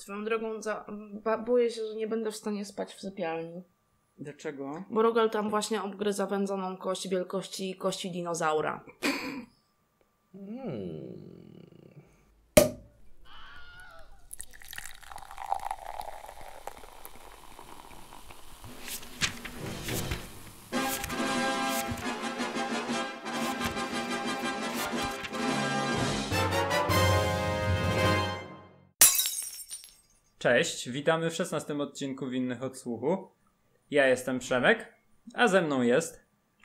Swoją drogą, za... ba- boję się, że nie będę w stanie spać w sypialni. Dlaczego? Bo Rogal tam właśnie obgryza wędzoną kość wielkości kości dinozaura. Hmm. Cześć, witamy w 16 odcinku Winnych Odsłuchu. Ja jestem Przemek, a ze mną jest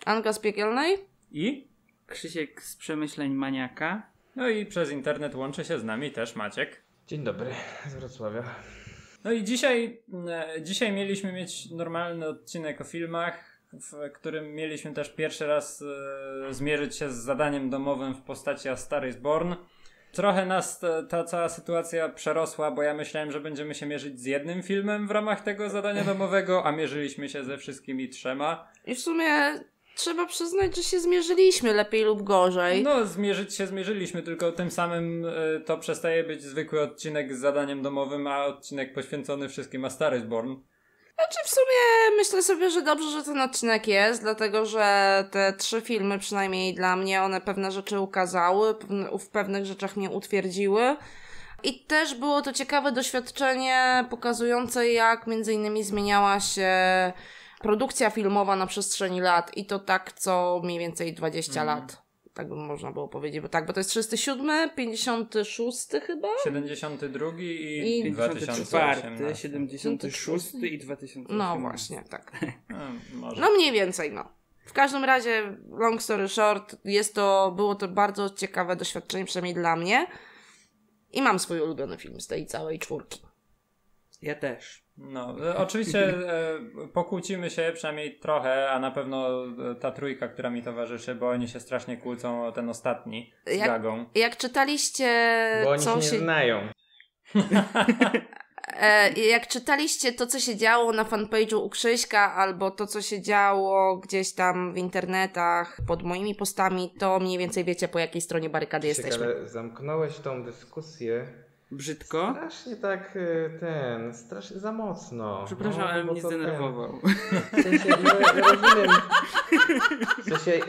Anka z piekielnej? i... Krzysiek z przemyśleń maniaka. No i przez internet łączy się z nami też Maciek. Dzień dobry, z Wrocławia. No i dzisiaj, e, dzisiaj mieliśmy mieć normalny odcinek o filmach, w którym mieliśmy też pierwszy raz e, zmierzyć się z zadaniem domowym w postaci A Star is Born. Trochę nas ta, ta cała sytuacja przerosła, bo ja myślałem, że będziemy się mierzyć z jednym filmem w ramach tego zadania domowego, a mierzyliśmy się ze wszystkimi trzema. I w sumie trzeba przyznać, że się zmierzyliśmy lepiej lub gorzej. No, zmierzyć się zmierzyliśmy, tylko tym samym e, to przestaje być zwykły odcinek z zadaniem domowym, a odcinek poświęcony wszystkim A Star is Born. Znaczy w sumie myślę sobie, że dobrze, że ten odcinek jest, dlatego że te trzy filmy, przynajmniej dla mnie, one pewne rzeczy ukazały, w pewnych rzeczach mnie utwierdziły. I też było to ciekawe doświadczenie pokazujące, jak między innymi zmieniała się produkcja filmowa na przestrzeni lat i to tak co mniej więcej 20 Mhm. lat. Tak by można było powiedzieć, bo tak, bo to jest 37, 56 chyba? 72 i, I 2018. 54, 76 i 2018. No właśnie, tak. No. No mniej więcej, no. W każdym razie, long story short, jest to, było to bardzo ciekawe doświadczenie, przynajmniej dla mnie. I mam swój ulubiony film z tej całej czwórki. Ja też. No, e, oczywiście e, pokłócimy się przynajmniej trochę, a na pewno e, ta trójka, która mi towarzyszy, bo oni się strasznie kłócą o ten ostatni z Jak- Gagą. Jak czytaliście, Bo oni co się nie się, znają. jak czytaliście to, co się działo na fanpage'u u Krzyśka, albo to, co się działo gdzieś tam w internetach pod moimi postami, to mniej więcej wiecie, po jakiej stronie barykady jesteśmy. Ale zamknąłeś tą dyskusję Brzydko? strasznie tak y, ten, strasznie za mocno. Przepraszam, No, ale bo mnie to ten- zdenerwował. W sensie, no, ja rozumiem. W sensie,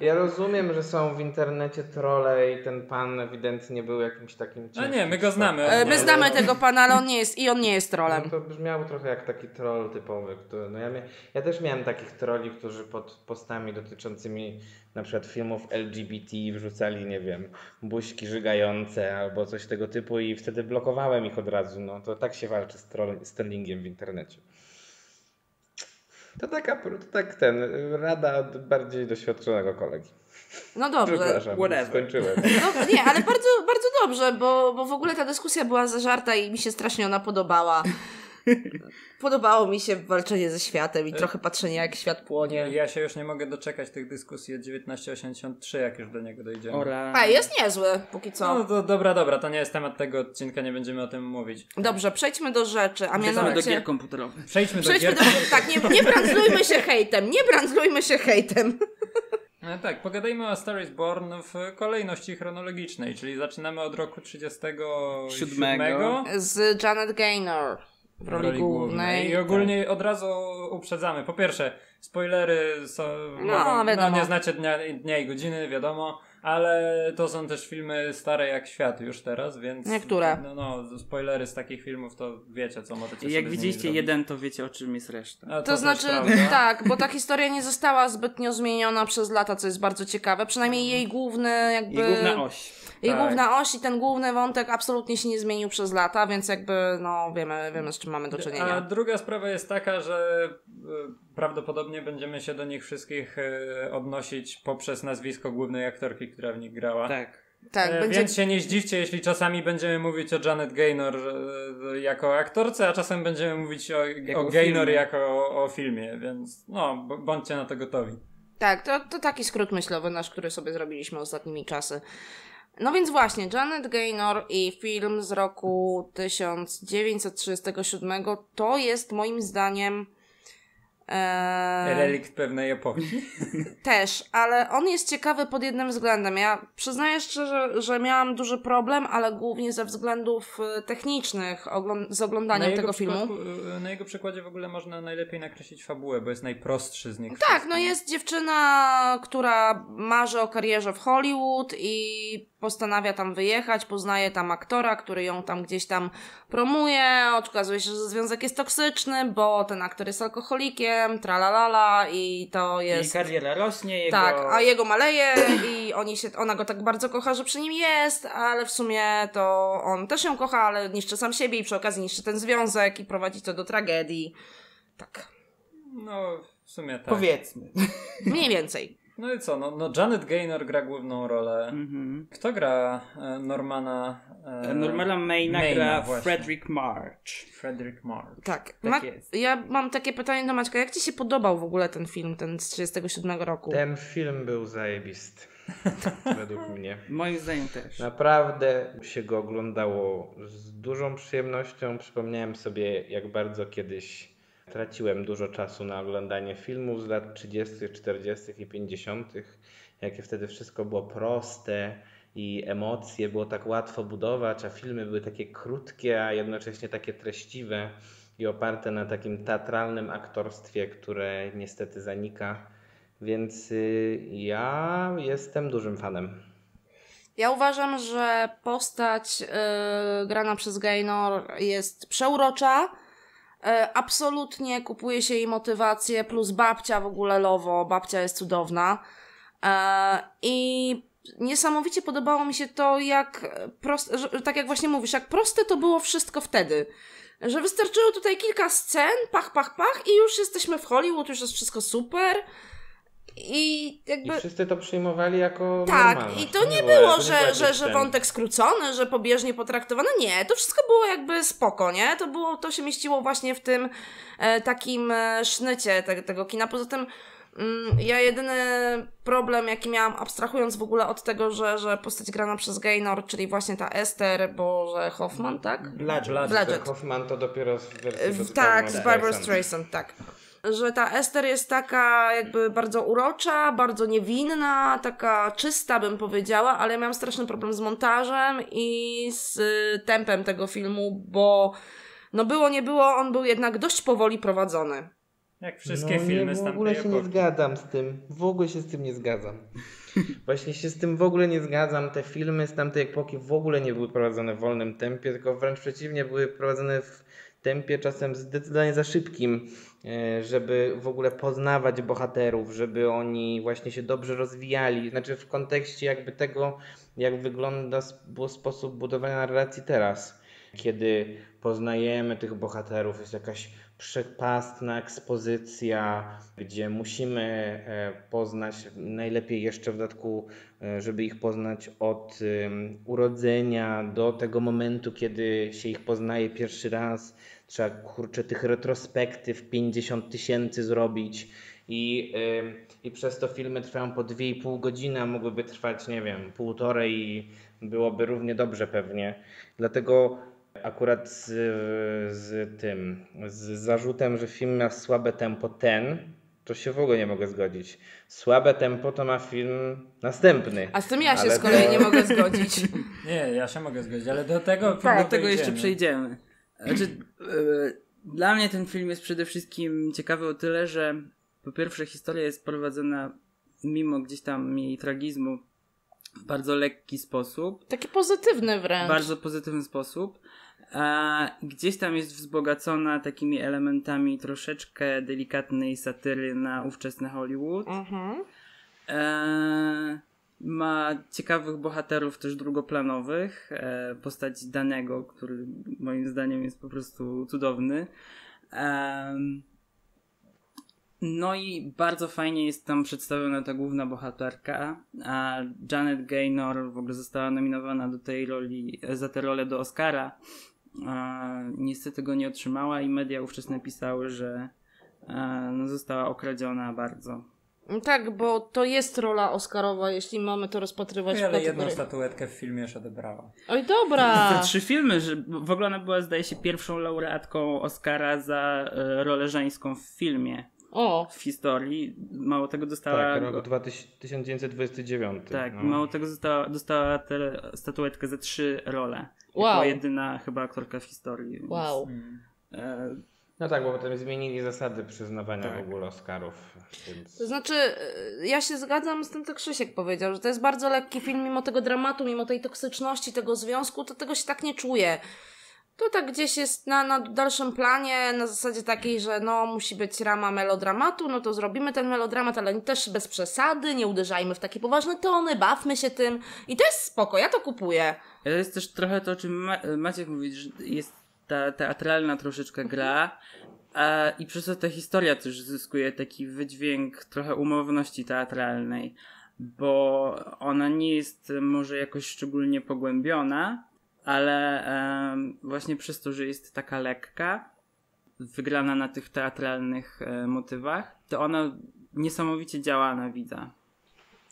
ja rozumiem, że są w internecie trolle i ten pan ewidentnie był jakimś takim. No nie, my go znamy. E, my znamy no. tego pana, ale on nie jest, i on nie jest No trolem. to brzmiało trochę jak taki troll typowy, który, no ja, mia, ja też miałem takich trolli, którzy pod postami dotyczącymi na przykład filmów LGBT wrzucali, nie wiem, buźki żygające albo coś tego typu i wtedy blokowałem ich od razu, no to tak się walczy z, troll, z trollingiem w internecie. To taka, to tak ten, rada od bardziej doświadczonego kolegi. No dobrze. Whatever. skończyłem. No, nie, ale bardzo, bardzo dobrze, bo, bo w ogóle ta dyskusja była zażarta i mi się strasznie ona podobała. Podobało mi się walczenie ze światem i trochę patrzenie jak świat płonie. Ja się już nie mogę doczekać tych dyskusji od 1983, jak już do niego dojdziemy. Ora. A, jest niezły, póki No co. to dobra, dobra, to nie jest temat tego odcinka, nie będziemy o tym mówić. Dobrze, przejdźmy do rzeczy, a Przejdźmy do mianowicie... gier komputerowych. Przejdźmy, Przejdźmy do do... gier. Tak, nie, nie brandzlujmy się hejtem, nie brandzlujmy się hejtem. No tak, pogadajmy o Star is Born w kolejności chronologicznej, czyli zaczynamy od roku 37. Siódmego. Z Janet Gaynor w roli głównej. I ogólnie od razu uprzedzamy. Po pierwsze, spoilery są. No, mogą, wiadomo. nie znacie dnia, dnia i godziny, wiadomo, ale to są też filmy stare jak świat już teraz, więc. Niektóre. No, no, spoilery z takich filmów to wiecie, co możecie I jak widzieliście jeden, to wiecie o czym jest reszta. A To też znaczy, prawda. tak, bo ta historia nie została zbytnio zmieniona przez lata, co jest bardzo ciekawe. Przynajmniej jej główny jakby... I główna oś. Jej Tak. główna oś i ten główny wątek absolutnie się nie zmienił przez lata, więc jakby, no, wiemy, wiemy z czym mamy do A czynienia. druga sprawa jest taka, że e, prawdopodobnie będziemy się do nich wszystkich e, odnosić poprzez nazwisko głównej aktorki, która w nich grała. Tak. Tak, E, będzie... Więc się nie zdziwcie, jeśli czasami będziemy mówić o Janet Gaynor e, jako aktorce, a czasem będziemy mówić o, Jako o Gaynor filmie. jako o, o filmie, więc no, bądźcie na to gotowi. Tak, to, to taki skrót myślowy nasz, który sobie zrobiliśmy ostatnimi czasy. No więc właśnie, Janet Gaynor i film z roku 1937 to jest moim zdaniem E, Relikt pewnej epoki. Też, ale on jest ciekawy pod jednym względem. Ja przyznaję szczerze, że miałam duży problem, ale głównie ze względów e, technicznych z oglądaniem tego filmu. przykładku- na jego przykładzie w ogóle można najlepiej nakreślić fabułę, bo jest najprostszy z nich. Tak, no wszystkich. jest dziewczyna, która marzy o karierze w Hollywood i postanawia tam wyjechać, poznaje tam aktora, który ją tam gdzieś tam promuje, okazuje się, że związek jest toksyczny, bo ten aktor jest alkoholikiem, tralalala i to Jej jest... kariera rośnie, jego... Tak, a jego maleje i oni się, ona go tak bardzo kocha, że przy nim jest, ale w sumie to on też ją kocha, ale niszczy sam siebie i przy okazji niszczy ten związek i prowadzi to do tragedii. Tak, No, w sumie tak. Powiedzmy. mniej więcej. No i co, no, no Janet Gaynor gra główną rolę. Mhm. Kto gra e, Normana? E, Normala Mayna Mayna, gra właśnie. Frederick March. Frederick March. Tak. Tak Ma- jest. Ja mam takie pytanie do Maćka. Jak ci się podobał w ogóle ten film, ten z 37 roku? Ten film był zajebisty. według mnie. Moim zdaniem też. Naprawdę się go oglądało z dużą przyjemnością. Przypomniałem sobie, jak bardzo kiedyś traciłem dużo czasu na oglądanie filmów z lat 30., 40. i 50., jakie wtedy wszystko było proste i emocje było tak łatwo budować, a filmy były takie krótkie, a jednocześnie takie treściwe i oparte na takim teatralnym aktorstwie, które niestety zanika. Więc y, ja jestem dużym fanem. Ja uważam, że postać y, grana przez Gaynor jest przeurocza. Y, absolutnie kupuje się jej motywację, plus babcia w ogóle lowo, babcia jest cudowna. E, I niesamowicie podobało mi się to, jak proste, tak jak właśnie mówisz, jak proste to było wszystko wtedy. Że wystarczyło tutaj kilka scen, pach, pach, pach i już jesteśmy w Hollywood, już jest wszystko super. I I jakby... wszyscy to przyjmowali jako Tak, normalność. i to nie była- było, to że, że, że wątek skrócony, że pobieżnie potraktowany. Nie, to wszystko było jakby spoko, nie? To, było, to się mieściło właśnie w tym e, takim e, sznycie te, tego kina. Poza tym mm, ja jedyny problem, jaki miałam, abstrahując w ogóle od tego, że, że postać grana przez Gaynor, czyli właśnie ta Esther, Boże Hoffman, tak? Bludgeon. Bludgeon. Hoffman to dopiero w wersji W- z Tak, z Barbara. Streisand, tak. Że ta Esther jest taka jakby bardzo urocza, bardzo niewinna, taka czysta bym powiedziała, ale ja miałam straszny problem z montażem i z y, tempem tego filmu, bo no było, nie było, on był jednak dość powoli prowadzony. Jak wszystkie no, filmy z nie, w tamtej ogóle się nie epoki. zgadzam z tym. W ogóle się z tym nie zgadzam. Właśnie się z tym w ogóle nie zgadzam. Te filmy z tamtej epoki w ogóle nie były prowadzone w wolnym tempie, tylko wręcz przeciwnie, były prowadzone w tempie czasem zdecydowanie za szybkim, e, żeby w ogóle poznawać bohaterów, żeby oni właśnie się dobrze rozwijali. Znaczy w kontekście jakby tego, jak wygląda sposób budowania narracji teraz. Kiedy poznajemy tych bohaterów, jest jakaś przepastna ekspozycja, gdzie musimy e, poznać najlepiej jeszcze w dodatku, e, żeby ich poznać od urodzenia do tego momentu, kiedy się ich poznaje pierwszy raz. Trzeba kurczę tych retrospektyw 50 tysięcy zrobić. I, ym, I przez to filmy trwają po 2,5 godziny, a mogłyby trwać, nie wiem, półtorej i byłoby równie dobrze pewnie. Dlatego akurat z, z tym, z zarzutem, że film ma słabe tempo ten, to się w ogóle nie mogę zgodzić. Słabe tempo to ma film następny. A z tym ja się z kolei to- nie mogę zgodzić. Nie, ja się mogę zgodzić, ale do tego Tak. Do tego jeszcze przejdziemy. Znaczy, e, dla mnie ten film jest przede wszystkim ciekawy o tyle, że po pierwsze historia jest prowadzona mimo gdzieś tam jej tragizmu w bardzo lekki sposób, Taki pozytywny wręcz. bardzo pozytywny sposób. A gdzieś tam jest wzbogacona takimi elementami troszeczkę delikatnej satyry na ówczesny Hollywood. Mhm. E, ma ciekawych bohaterów też drugoplanowych. E, postać Danego, który moim zdaniem jest po prostu cudowny. Em, no i bardzo fajnie jest tam przedstawiona ta główna bohaterka. A Janet Gaynor w ogóle została nominowana do tej roli, za tę rolę do Oscara. A, niestety go nie otrzymała i media ówczesne pisały, że e, no, została okradziona bardzo. Tak, bo to jest rola Oscarowa, jeśli mamy to rozpatrywać Oj, w ale jedną statuetkę w filmie już odebrała. Oj, dobra. Za trzy filmy, że w ogóle ona była, zdaje się, pierwszą laureatką Oscara za e, rolę żeńską w filmie. O, w historii. Mało tego dostała. Tak, rok 2000 1929. Tak, no. mało tego dostała, dostała tę statuetkę za trzy role. Wow. Jako jedyna chyba aktorka w historii. więc, wow. E, No tak, bo potem zmienili zasady przyznawania Tak. w ogóle Oscarów. Więc... To znaczy, y, ja się zgadzam z tym, co Krzysiek powiedział, że to jest bardzo lekki film, mimo tego dramatu, mimo tej toksyczności tego związku, to tego się tak nie czuje. To tak gdzieś jest na, na dalszym planie, na zasadzie takiej, że no musi być rama melodramatu, no to zrobimy ten melodramat, ale też bez przesady, nie uderzajmy w takie poważne tony, bawmy się tym i to jest spoko, ja to kupuję. To jest też trochę to, o czym Ma- Maciek mówi, że jest ta teatralna troszeczkę gra a, i przez to ta historia też zyskuje taki wydźwięk trochę umowności teatralnej, bo ona nie jest może jakoś szczególnie pogłębiona, ale em, właśnie przez to, że jest taka lekka, wygrana na tych teatralnych e, motywach, to ona niesamowicie działa na widza.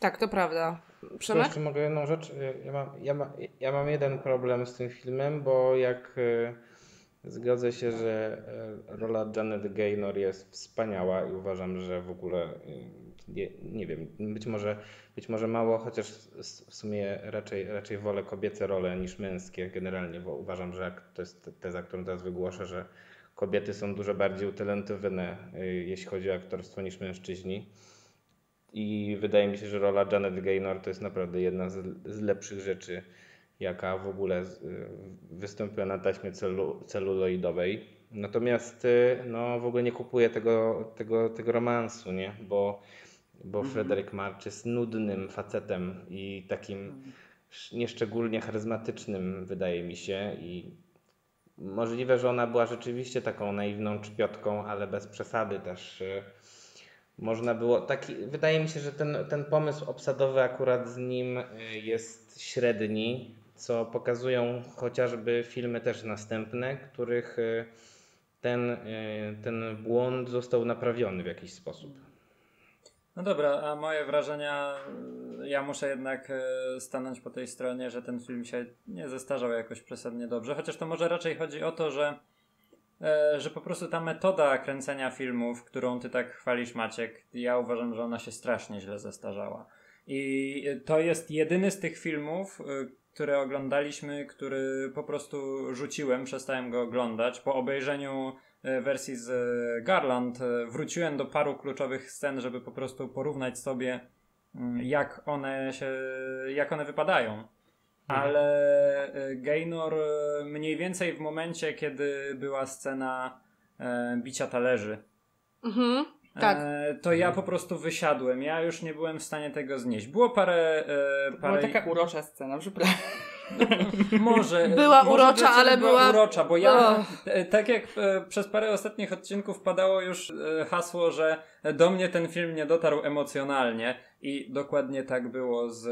Tak, to prawda. Przemek? jeszcze mogę jedną rzecz. Ja mam, ja, ma, ja mam jeden problem z tym filmem, bo jak e, zgodzę się, że e, rola Janet Gaynor jest wspaniała i uważam, że w ogóle e, nie, nie wiem, być może, być może mało, chociaż w sumie raczej, raczej wolę kobiece role niż męskie generalnie, bo uważam, że to jest teza, którą teraz wygłoszę, że kobiety są dużo bardziej utalentowane, e, jeśli chodzi o aktorstwo, niż mężczyźni. I wydaje mi się, że rola Janet Gaynor to jest naprawdę jedna z, z lepszych rzeczy, jaka w ogóle y, wystąpiła na taśmie celu, celuloidowej. Natomiast y, no, w ogóle nie kupuję tego, tego, tego romansu, nie? bo, bo Frederick March jest nudnym facetem i takim sz- nieszczególnie charyzmatycznym, wydaje mi się. I możliwe, że ona była rzeczywiście taką naiwną czpiotką, ale bez przesady też. y, można było taki, wydaje mi się, że ten, ten pomysł obsadowy akurat z nim jest średni, co pokazują chociażby filmy też następne, których y, ten, y, ten błąd został naprawiony w jakiś sposób. No dobra, a moje wrażenia, ja muszę jednak y, stanąć po tej stronie, że ten film się nie zestarzał jakoś przesadnie dobrze, chociaż to może raczej chodzi o to, że, e, że po prostu ta metoda kręcenia filmów, którą ty tak chwalisz Maciek, ja uważam, że ona się strasznie źle zestarzała. I to jest jedyny z tych filmów, które oglądaliśmy, który po prostu rzuciłem, przestałem go oglądać. Po obejrzeniu e, wersji z e, Garland e, wróciłem do paru kluczowych scen, żeby po prostu porównać sobie, mm, jak one się, jak one wypadają. Ale e, Gaynor mniej więcej w momencie, kiedy była scena bicia talerzy, Mhm. Tak. e, to ja po prostu wysiadłem. Ja już nie byłem w stanie tego znieść. Było parę. E, Była parę... taka urocza scena, przepraszam. Może. Była może urocza, ale była- urocza, bo ja. E, Tak jak e, przez parę ostatnich odcinków padało już e, hasło, że do mnie ten film nie dotarł emocjonalnie, i dokładnie tak było z,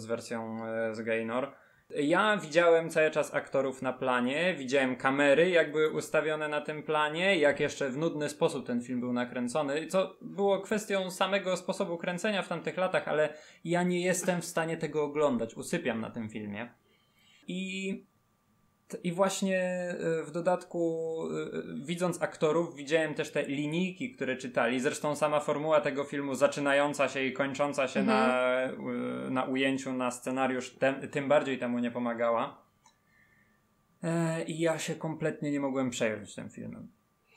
z wersją e, z Gaynor. Ja widziałem cały czas aktorów na planie, widziałem kamery, jak były ustawione na tym planie, jak jeszcze w nudny sposób ten film był nakręcony, co było kwestią samego sposobu kręcenia w tamtych latach, ale ja nie jestem w stanie tego oglądać. Usypiam na tym filmie. I, i właśnie e, w dodatku, e, widząc aktorów, widziałem też te linijki, które czytali. Zresztą sama formuła tego filmu, zaczynająca się i kończąca się na, e, na ujęciu, na scenariusz, tem, tym bardziej temu nie pomagała. I ja się kompletnie nie mogłem przejąć tym filmem.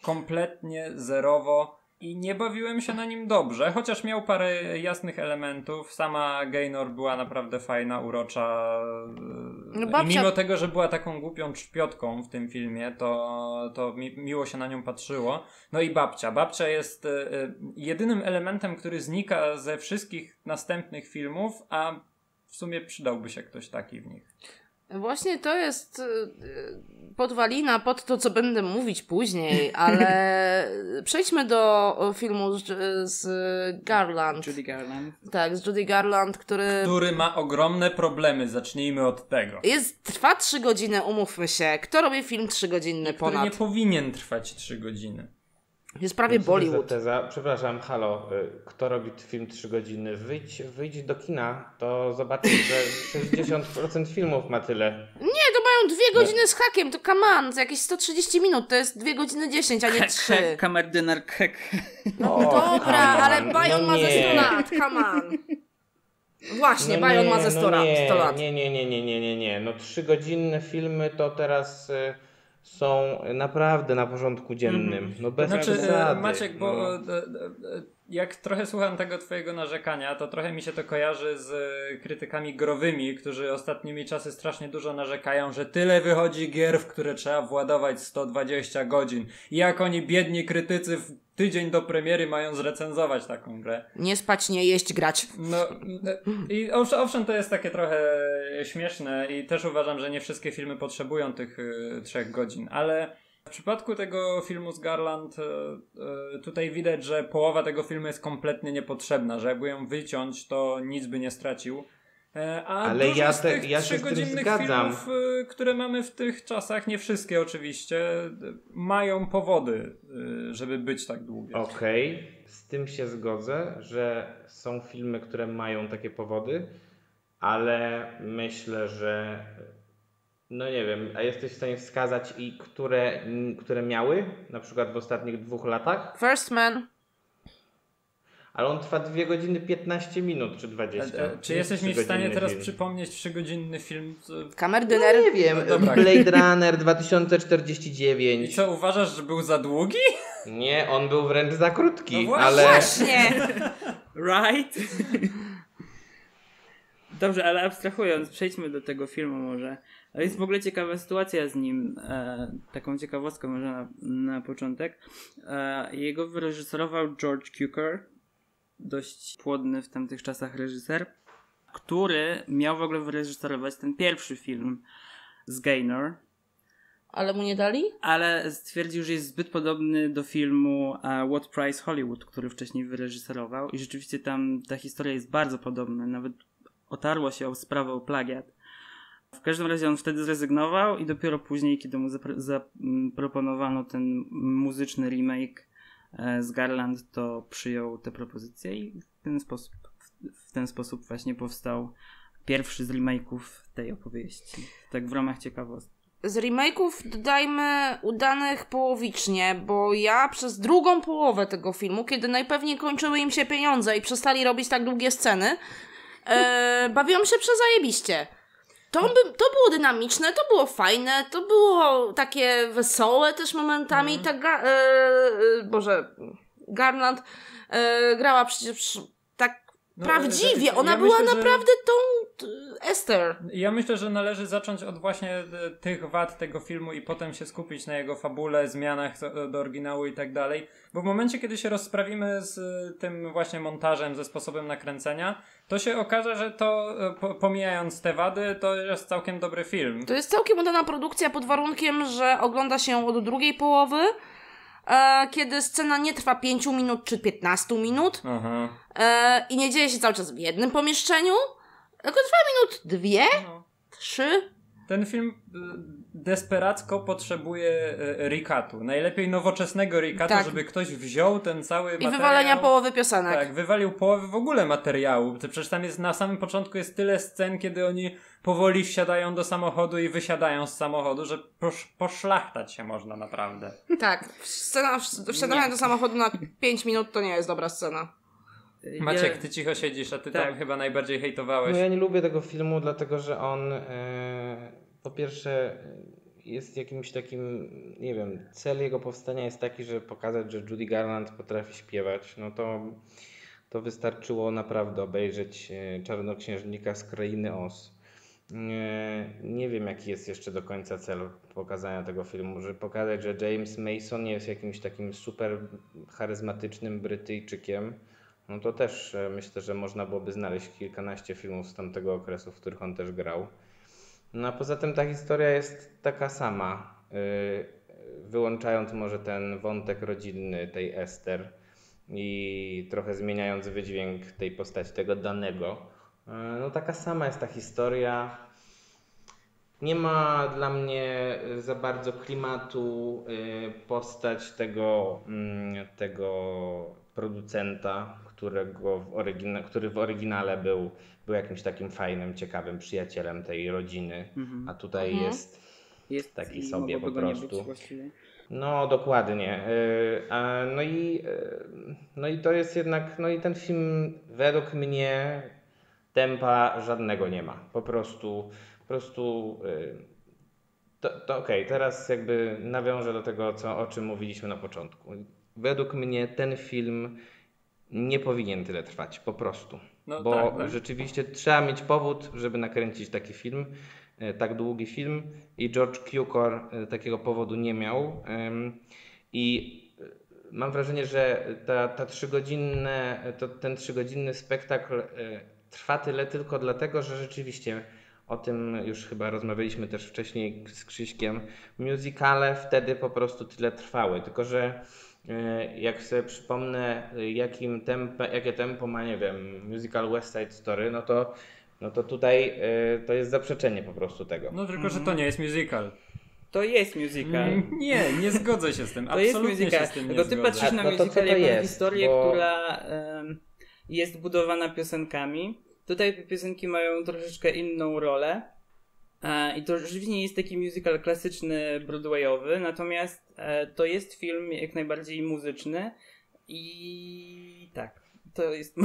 Kompletnie zerowo. I nie bawiłem się na nim dobrze, chociaż miał parę jasnych elementów. Sama Gaynor była naprawdę fajna, urocza. No I babcia- mimo tego, że była taką głupią czpiotką w tym filmie, to, to mi, miło się na nią patrzyło. No i babcia. Babcia jest e, jedynym elementem, który znika ze wszystkich następnych filmów, a w sumie przydałby się ktoś taki w nich. Właśnie to jest y, y, podwalina pod to, co będę mówić później, ale przejdźmy do filmu z, z Garland. Judy Garland. Tak, z Judy Garland, który Który ma ogromne problemy, zacznijmy od tego. jest, trwa trzy godziny, umówmy się. Kto robi film trzygodzinny Który nie ponad? powinien trwać 3 godziny. Jest prawie za Bollywood. Teza? Przepraszam, halo, y, kto robi film 3 godziny? Wyjdź, wyjdź do kina, to zobaczysz, że 60% filmów ma tyle. Nie, to mają trwają dwie godziny z hakiem, to come on, to jakieś 130 minut, to jest dwie godziny 10, a nie Hek, trzy. hek, kamerdyner, hek. O, Dobra, come ale on, Bajon no ma ze nie. 100 lat, come on. Właśnie, No Bajon ma ze 100 no lat, nie, 100 lat. Nie, nie, nie, nie, nie, nie, nie. No trzygodzinne filmy to teraz y, są naprawdę na porządku dziennym. Mhm. No bez Znaczy, e, przesady. Maciek, bo no. e, e, jak trochę słucham tego twojego narzekania, to trochę mi się to kojarzy z krytykami growymi, którzy ostatnimi czasy strasznie dużo narzekają, że tyle wychodzi gier, w które trzeba władować 120 godzin. I jak oni biedni krytycy w tydzień do premiery mają zrecenzować taką grę. Nie spać, nie jeść, grać. No i owszem, owszem, to jest takie trochę śmieszne i też uważam, że nie wszystkie filmy potrzebują tych y, trzech godzin, ale w przypadku tego filmu z Garland y, y, tutaj widać, że połowa tego filmu jest kompletnie niepotrzebna, że jakby ją wyciąć, to nic by nie stracił. E, A Ale dużo ja z te- tych ja się z tym trzygodzinnych zgadzam. filmów, y, które mamy w tych czasach, nie wszystkie oczywiście, y, mają powody, y, żeby być tak długie. Okej, z tym się zgodzę, że są filmy, które mają takie powody, ale myślę, że no nie wiem, a jesteś w stanie wskazać i które, które miały, na przykład w ostatnich dwóch latach, First Man. Ale on trwa 2 godziny 15 minut czy 20. E, e, Czy jesteś mi w stanie teraz film. przypomnieć trzygodzinny film? co- Kamerdyner. No nie wiem, Dobra. Blade Runner I 2049. co, uważasz, że był za długi? Nie, on był wręcz za krótki, No właśnie. ale Właśnie! Right? Dobrze, ale abstrahując, przejdźmy do tego filmu może. Ale jest w ogóle ciekawa sytuacja z nim. E, taką ciekawostką może na, na początek. E, jego wyreżyserował George Cukor, dość płodny w tamtych czasach reżyser, który miał w ogóle wyreżyserować ten pierwszy film z Gaynor, Ale mu nie dali? ale stwierdził, że jest zbyt podobny do filmu e, What Price Hollywood, który wcześniej wyreżyserował i rzeczywiście tam ta historia jest bardzo podobna, nawet otarło się o sprawę o plagiat. W każdym razie on wtedy zrezygnował i dopiero później, kiedy mu zapro- zaproponowano ten muzyczny remake z Garland, to przyjął tę propozycję i w ten sposób, w ten sposób właśnie powstał pierwszy z remake'ów tej opowieści. Tak w ramach ciekawostki. Z remake'ów dodajmy udanych połowicznie, bo ja przez drugą połowę tego filmu, kiedy najpewniej kończyły im się pieniądze i przestali robić tak długie sceny, e, bawiłam się przezajebiście. To, by, to było dynamiczne, to było fajne, to było takie wesołe też momentami. Mhm. Ta ga, e, e, Boże, Garland e, grała przecież No, prawdziwie. Ona ja była myślę, że- naprawdę tą t, Esther. Ja myślę, że należy zacząć od właśnie e, tych wad tego filmu i potem się skupić na jego fabule, zmianach do, oryginału i tak dalej. Bo w momencie, kiedy się rozprawimy z e, tym właśnie montażem, ze sposobem nakręcenia, to się okaże, że to e, po, pomijając te wady, to jest całkiem dobry film. To jest całkiem udana produkcja pod warunkiem, że ogląda się od drugiej połowy, e, kiedy scena nie trwa 5 minut czy 15 minut e, i nie dzieje się cały czas w jednym pomieszczeniu, tylko trwa minut dwie, No. trzy. Ten film e, desperacko potrzebuje e, recatu. Najlepiej nowoczesnego recatu, Tak. żeby ktoś wziął ten cały I materiał. wywalenia połowy piosenek. Tak, wywalił połowę w ogóle materiału. Przecież tam jest na samym początku jest tyle scen, kiedy oni powoli wsiadają do samochodu i wysiadają z samochodu, że posz, poszlachtać się można naprawdę. Tak. Scena wsiadania do samochodu na 5 minut to nie jest dobra scena. Maciek, ty cicho siedzisz, a ty Tak. tam chyba najbardziej hejtowałeś. No ja nie lubię tego filmu, dlatego że on e, po pierwsze e, jest jakimś takim, nie wiem, cel jego powstania jest taki, żeby pokazać, że Judy Garland potrafi śpiewać. No to, to wystarczyło naprawdę obejrzeć e, Czarnoksiężnika z Krainy Oz. Nie, nie wiem, jaki jest jeszcze do końca cel pokazania tego filmu, żeby pokazać, że James Mason jest jakimś takim super charyzmatycznym Brytyjczykiem. No to też myślę, że można byłoby znaleźć kilkanaście filmów z tamtego okresu, w których on też grał. No a poza tym ta historia jest taka sama, yy, wyłączając może ten wątek rodzinny tej Ester i trochę zmieniając wydźwięk tej postaci, tego danego. Yy, No taka sama jest ta historia. Nie ma dla mnie za bardzo klimatu y, postać tego, mm, tego producenta, którego w który w oryginale był, był jakimś takim fajnym, ciekawym przyjacielem tej rodziny. Mhm. A tutaj Mhm. jest jest Taki sobie po prostu. No, dokładnie. Yy, a, No i, yy, no i to jest jednak, no i ten film według mnie tempa żadnego nie ma. Po prostu, po prostu yy, to, to okej, teraz jakby nawiążę do tego, co, o czym mówiliśmy na początku. Według mnie ten film nie powinien tyle trwać, po prostu. No Bo tak, tak. rzeczywiście trzeba mieć powód, żeby nakręcić taki film, e, tak długi film i George Cukor e, takiego powodu nie miał. I e, mam wrażenie, że ta, ta trzygodzinne, to, ten trzygodzinny spektakl trwa tyle tylko dlatego, że rzeczywiście o tym już chyba rozmawialiśmy też wcześniej z Krzyśkiem. Musicale wtedy po prostu tyle trwały, tylko że jak sobie przypomnę, e, jakim tempo, jakie tempo ma, nie wiem, musical West Side Story, no to, no to tutaj e, to jest zaprzeczenie po prostu tego. No tylko, że to nie jest musical. To jest musical. Mm, Nie, nie zgodzę się z tym. To jest Absolutnie musical. się z tym nie Tylko ty zgodzę. patrzysz na no to musical to jako na historię, Bo- która em, jest budowana piosenkami. Tutaj te piosenki mają troszeczkę inną rolę. E, I to rzeczywiście nie jest taki musical klasyczny, broadwayowy, natomiast e, to jest film jak najbardziej muzyczny i tak, to jest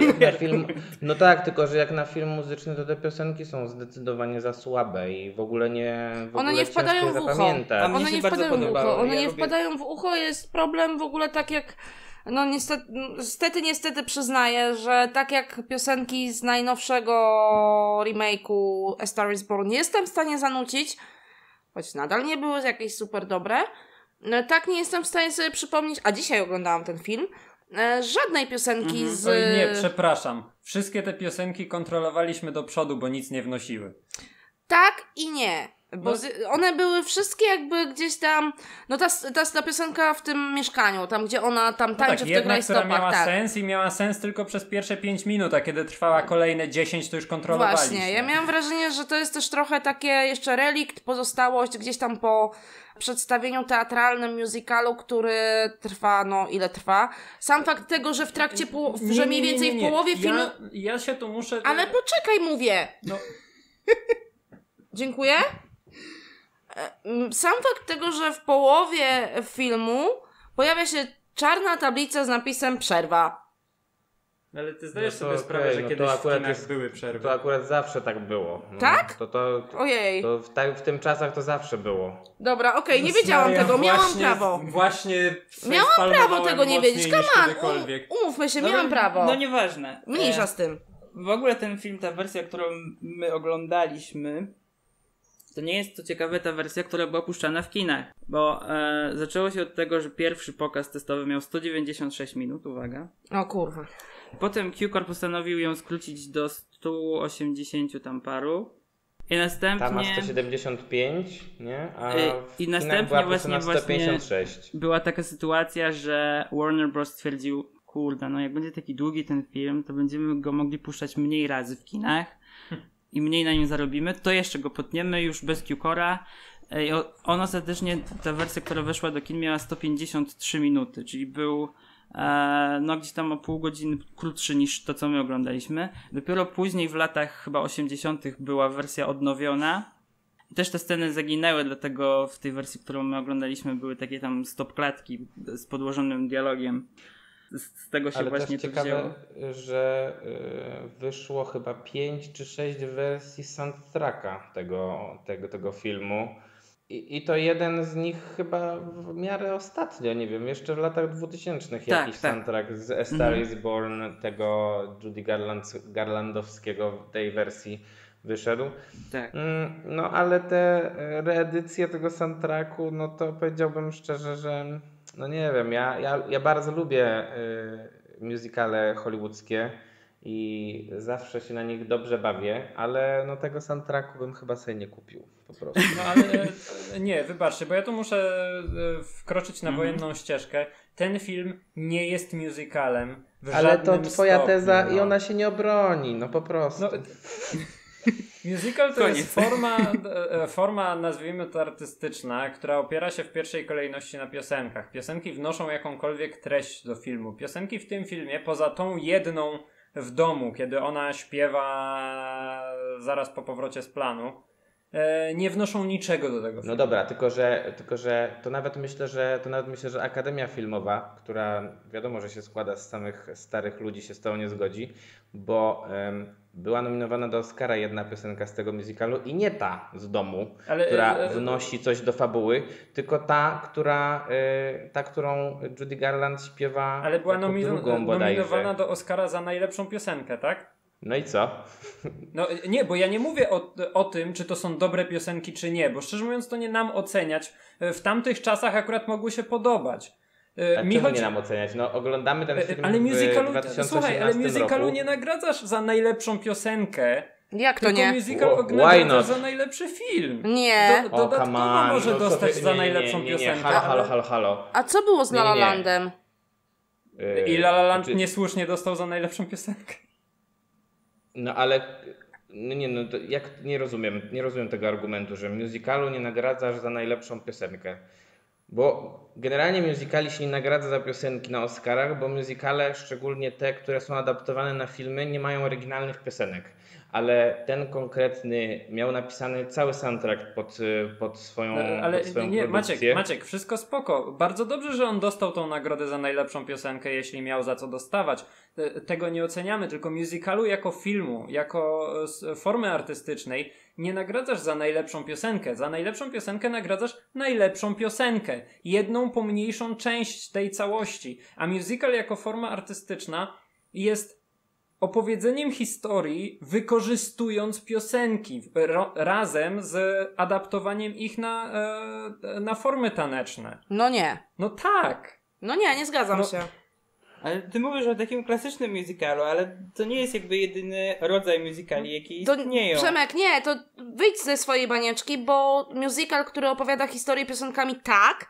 Jak na film, no tak, tylko że jak na film muzyczny, to te piosenki są zdecydowanie za słabe i w ogóle nie. W One ogóle nie wpadają w ucho. One nie wpadają w ucho. One Ja nie lubię- wpadają w ucho. Jest problem w ogóle tak jak. No niestety, niestety, niestety przyznaję, że tak jak piosenki z najnowszego remake'u A Star is Born nie jestem w stanie zanucić, choć nadal nie były jakieś super dobre, e, tak nie jestem w stanie sobie przypomnieć, a dzisiaj oglądałam ten film, e, żadnej piosenki Mhm. z... Oj, nie, przepraszam. Wszystkie te piosenki kontrolowaliśmy do przodu, bo nic nie wnosiły. Tak i nie. Bo No. z, one były wszystkie jakby gdzieś tam. No ta, ta, ta piosenka w tym mieszkaniu, tam gdzie ona tam No tańczy tak, w tych jedna, która miała Tak. sens i miała sens tylko przez pierwsze 5 minut, a kiedy trwała kolejne 10, to już kontrolowaliśmy. Właśnie, ja miałam wrażenie, że to jest też trochę takie jeszcze relikt, pozostałość gdzieś tam po przedstawieniu teatralnym musicalu, który trwa, no ile trwa. Sam fakt tego, że w trakcie, Nie, że nie, mniej nie, więcej nie, w nie. połowie filmu... Ja, ja się tu muszę... Ale poczekaj, mówię! No, Dziękuję. Mm, Sam fakt tego, że w połowie filmu pojawia się czarna tablica z napisem przerwa. ale ty zdajesz No to sobie sprawę, że no to kiedyś w akurat kinach jest- były przerwy. To akurat zawsze tak było. No, Tak? To, to, Ojej. to w, tak, w tym czasach to zawsze było. Dobra, okej, nie wiedziałam Maria, tego, miałam właśnie- prawo. Właśnie Miałam prawo tego nie wiedzieć. um, umówmy się, No, miałam prawo. No nieważne. Mniejsza E, z tym. W ogóle ten film, ta wersja, którą my oglądaliśmy, to nie jest co ciekawe ta wersja, która była puszczana w kinach. Bo e, zaczęło się od tego, że pierwszy pokaz testowy miał 196 minut, uwaga. O kurwa. Potem Q-Core postanowił ją skrócić do 180 tam paru. I następnie Tam ma 175, nie? A Y, w i Chinach następnie była właśnie- na 156. była taka sytuacja, że Warner Bros. stwierdził, kurde, no jak będzie taki długi ten film, to będziemy go mogli puszczać mniej razy w kinach i mniej na nim zarobimy, to jeszcze go potniemy już bez Q-Cora. On ostatecznie, ta wersja, która weszła do kin miała 153 minuty, czyli był e, no gdzieś tam o pół godziny krótszy niż to, co my oglądaliśmy. Dopiero później w latach chyba 80. była wersja odnowiona, też te sceny zaginęły, dlatego w tej wersji, którą my oglądaliśmy, były takie tam stop klatki z podłożonym dialogiem. Z, z tego się Ale właśnie też to ciekawe, wzięło. że y, wyszło chyba 5 czy 6 wersji soundtracka tego, tego, tego filmu. I, I to jeden z nich chyba w miarę ostatnio, nie wiem, jeszcze w latach 2000 Tak, jakiś tak. soundtrack z A Star Mhm. is Born tego Judy Garland, Garlandowskiego tej wersji wyszedł. Tak. Mm, No ale te e, reedycje tego soundtracku, no to powiedziałbym szczerze, że no nie wiem, ja, ja, ja bardzo lubię y, musicale hollywoodzkie i zawsze się na nich dobrze bawię, ale no tego soundtracku bym chyba sobie nie kupił po prostu. No ale nie, wybaczcie, bo ja tu muszę e, wkroczyć na Mhm. wojenną ścieżkę. Ten film nie jest musicalem. Ale to twoja stopniu, teza no. i ona się nie obroni, no po prostu. No, Musical to Koniec. jest forma, e, forma, nazwijmy to artystyczna, która opiera się w pierwszej kolejności na piosenkach. Piosenki wnoszą jakąkolwiek treść do filmu. Piosenki w tym filmie, poza tą jedną w domu, kiedy ona śpiewa zaraz po powrocie z planu, nie wnoszą niczego do tego No filmu. dobra, tylko że, tylko że to nawet myślę, że to nawet myślę, że Akademia Filmowa, która wiadomo, że się składa z samych starych ludzi, się z tą nie zgodzi, bo em, była nominowana do Oscara jedna piosenka z tego musicalu i nie ta z domu, Ale, która e, e, wnosi coś do fabuły, tylko ta, która, e, ta którą Judy Garland śpiewa Ale była nomi- drugą bodajże. nominowana do Oscara za najlepszą piosenkę, tak? No i co? No nie, bo ja nie mówię o, o tym, czy to są dobre piosenki, czy nie, bo szczerze mówiąc to nie nam oceniać. E, W tamtych czasach akurat mogły się podobać. E, A Mi czemu chodzi- nie nam oceniać? No oglądamy ten e, film ale w musicalu, 2018 słuchaj, ale musicalu roku. nie nagradzasz za najlepszą piosenkę, Jak to tylko nie? musical why nagradzasz za najlepszy film. Nie. Do, dodatkowo come on, może no dostać ty- za nie, nie, najlepszą nie, nie, nie, piosenkę. Halo, halo, halo, halo. A co było z La La nie, nie. Landem? I La La Land znaczy- niesłusznie dostał za najlepszą piosenkę. No ale no nie no, jak nie rozumiem, nie rozumiem tego argumentu, że musicalu nie nagradzasz za najlepszą piosenkę. Bo generalnie musicali się nie nagradza za piosenki na Oscarach, bo musicale, szczególnie te, które są adaptowane na filmy, nie mają oryginalnych piosenek. Ale ten konkretny miał napisany cały soundtrack pod, y, pod swoją, E, Ale pod swoją nie, produkcję. Maciek, Maciek, wszystko spoko. Bardzo dobrze, że on dostał tą nagrodę za najlepszą piosenkę, jeśli miał za co dostawać. Tego nie oceniamy, tylko musicalu jako filmu, jako e, formy artystycznej nie nagradzasz za najlepszą piosenkę. Za najlepszą piosenkę nagradzasz najlepszą piosenkę. Jedną pomniejszą część tej całości. A musical jako forma artystyczna jest opowiedzeniem historii, wykorzystując piosenki ro- razem z adaptowaniem ich na, e, na formy taneczne. No nie. No tak. No nie, nie zgadzam No. się. Ale ty mówisz o takim klasycznym musicalu, ale to nie jest jakby jedyny rodzaj musicali, jaki To, istnieją. Przemek, nie, to wyjdź ze swojej banieczki, bo musical, który opowiada historię piosenkami, tak,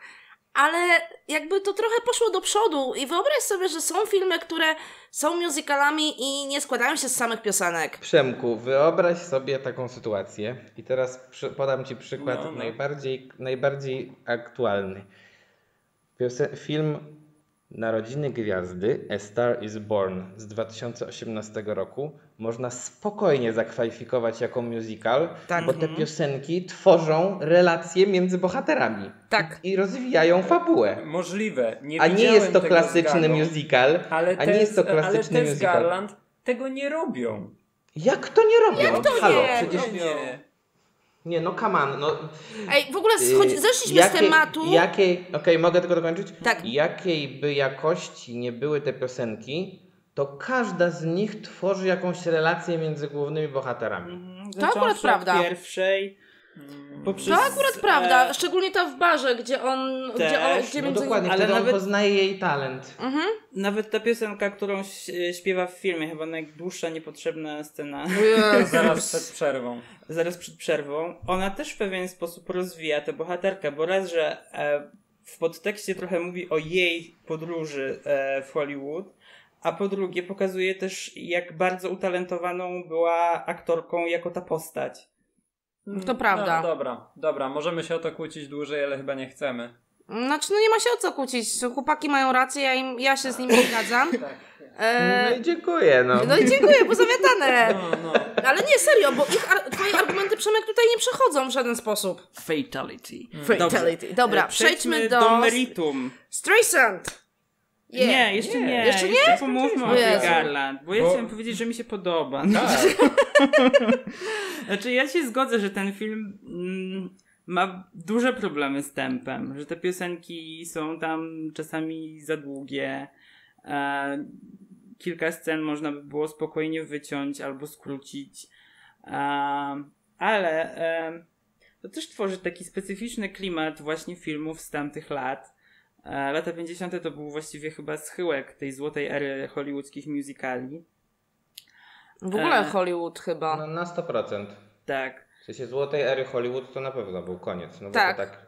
ale jakby to trochę poszło do przodu i wyobraź sobie, że są filmy, które są musicalami i nie składają się z samych piosenek. Przemku, wyobraź sobie taką sytuację i teraz przy, podam Ci przykład No, no. Najbardziej, najbardziej aktualny. Piose- film Narodziny Gwiazdy A Star is Born z 2018 roku można spokojnie zakwalifikować jako musical, Tak. bo te piosenki tworzą relacje między bohaterami Tak. i rozwijają fabułę. Możliwe. Nie A nie jest to klasyczny Gagą, musical, Ale a te, nie jest to z- ale klasyczny te musical. Garland tego nie robią. Jak to nie robią? Jak to Halo, nie? przecież Nie. Nie, no come on, no Ej, w ogóle schodzi, zeszliśmy z tematu. Jakiej, okej, mogę tylko dokończyć? Tak. Jakiej by jakości nie były te piosenki, to każda z nich tworzy jakąś relację między głównymi bohaterami. Mhm, To akurat prawda. pierwszej, Mm. Poprzez... To akurat prawda, e, szczególnie ta w barze, gdzie on, Też, gdzie, on, gdzie No między dokładnie, Ale nawet- on poznaje jej talent. Mhm. Nawet ta piosenka, którą śpiewa w filmie, chyba najdłuższa niepotrzebna scena Zaraz przed przerwą. zaraz przed przerwą, ona też w pewien sposób rozwija tę bohaterkę, bo raz, że e, w podtekście trochę mówi o jej podróży e, w Hollywood, a po drugie pokazuje też, jak bardzo utalentowaną była aktorką jako ta postać. To prawda. No, dobra, dobra, możemy się o to kłócić dłużej, ale chyba nie chcemy. Znaczy, no nie ma się o co kłócić. Chłopaki mają rację, ja, im, ja się z nimi zgadzam. Tak. No E, i dziękuję, no. no i dziękuję, pozamiatane. No, no. Ale nie, serio, bo ich, ar- twoje argumenty, Przemek, tutaj nie przechodzą w żaden sposób. Fatality. Fatality. Dobra, E, przejdźmy do... do meritum. Streisand. Yeah. Nie, jeszcze Nie. nie. Jeszcze Jeszcze pomówmy o O Jezu. tej Garland, bo ja Bo- chciałem powiedzieć, że mi się podoba. Tak. Znaczy ja się zgodzę, że ten film mm, ma duże problemy z tempem, że te piosenki są tam czasami za długie. E, kilka scen można by było spokojnie wyciąć albo skrócić. E, ale e, to też tworzy taki specyficzny klimat właśnie filmów z tamtych lat. E, lata 50. to był właściwie chyba schyłek tej złotej ery hollywoodzkich musicali. W ogóle E. Hollywood chyba. No, na 100%. Tak. W sensie złotej ery Hollywood to na pewno był koniec. No Tak. to tak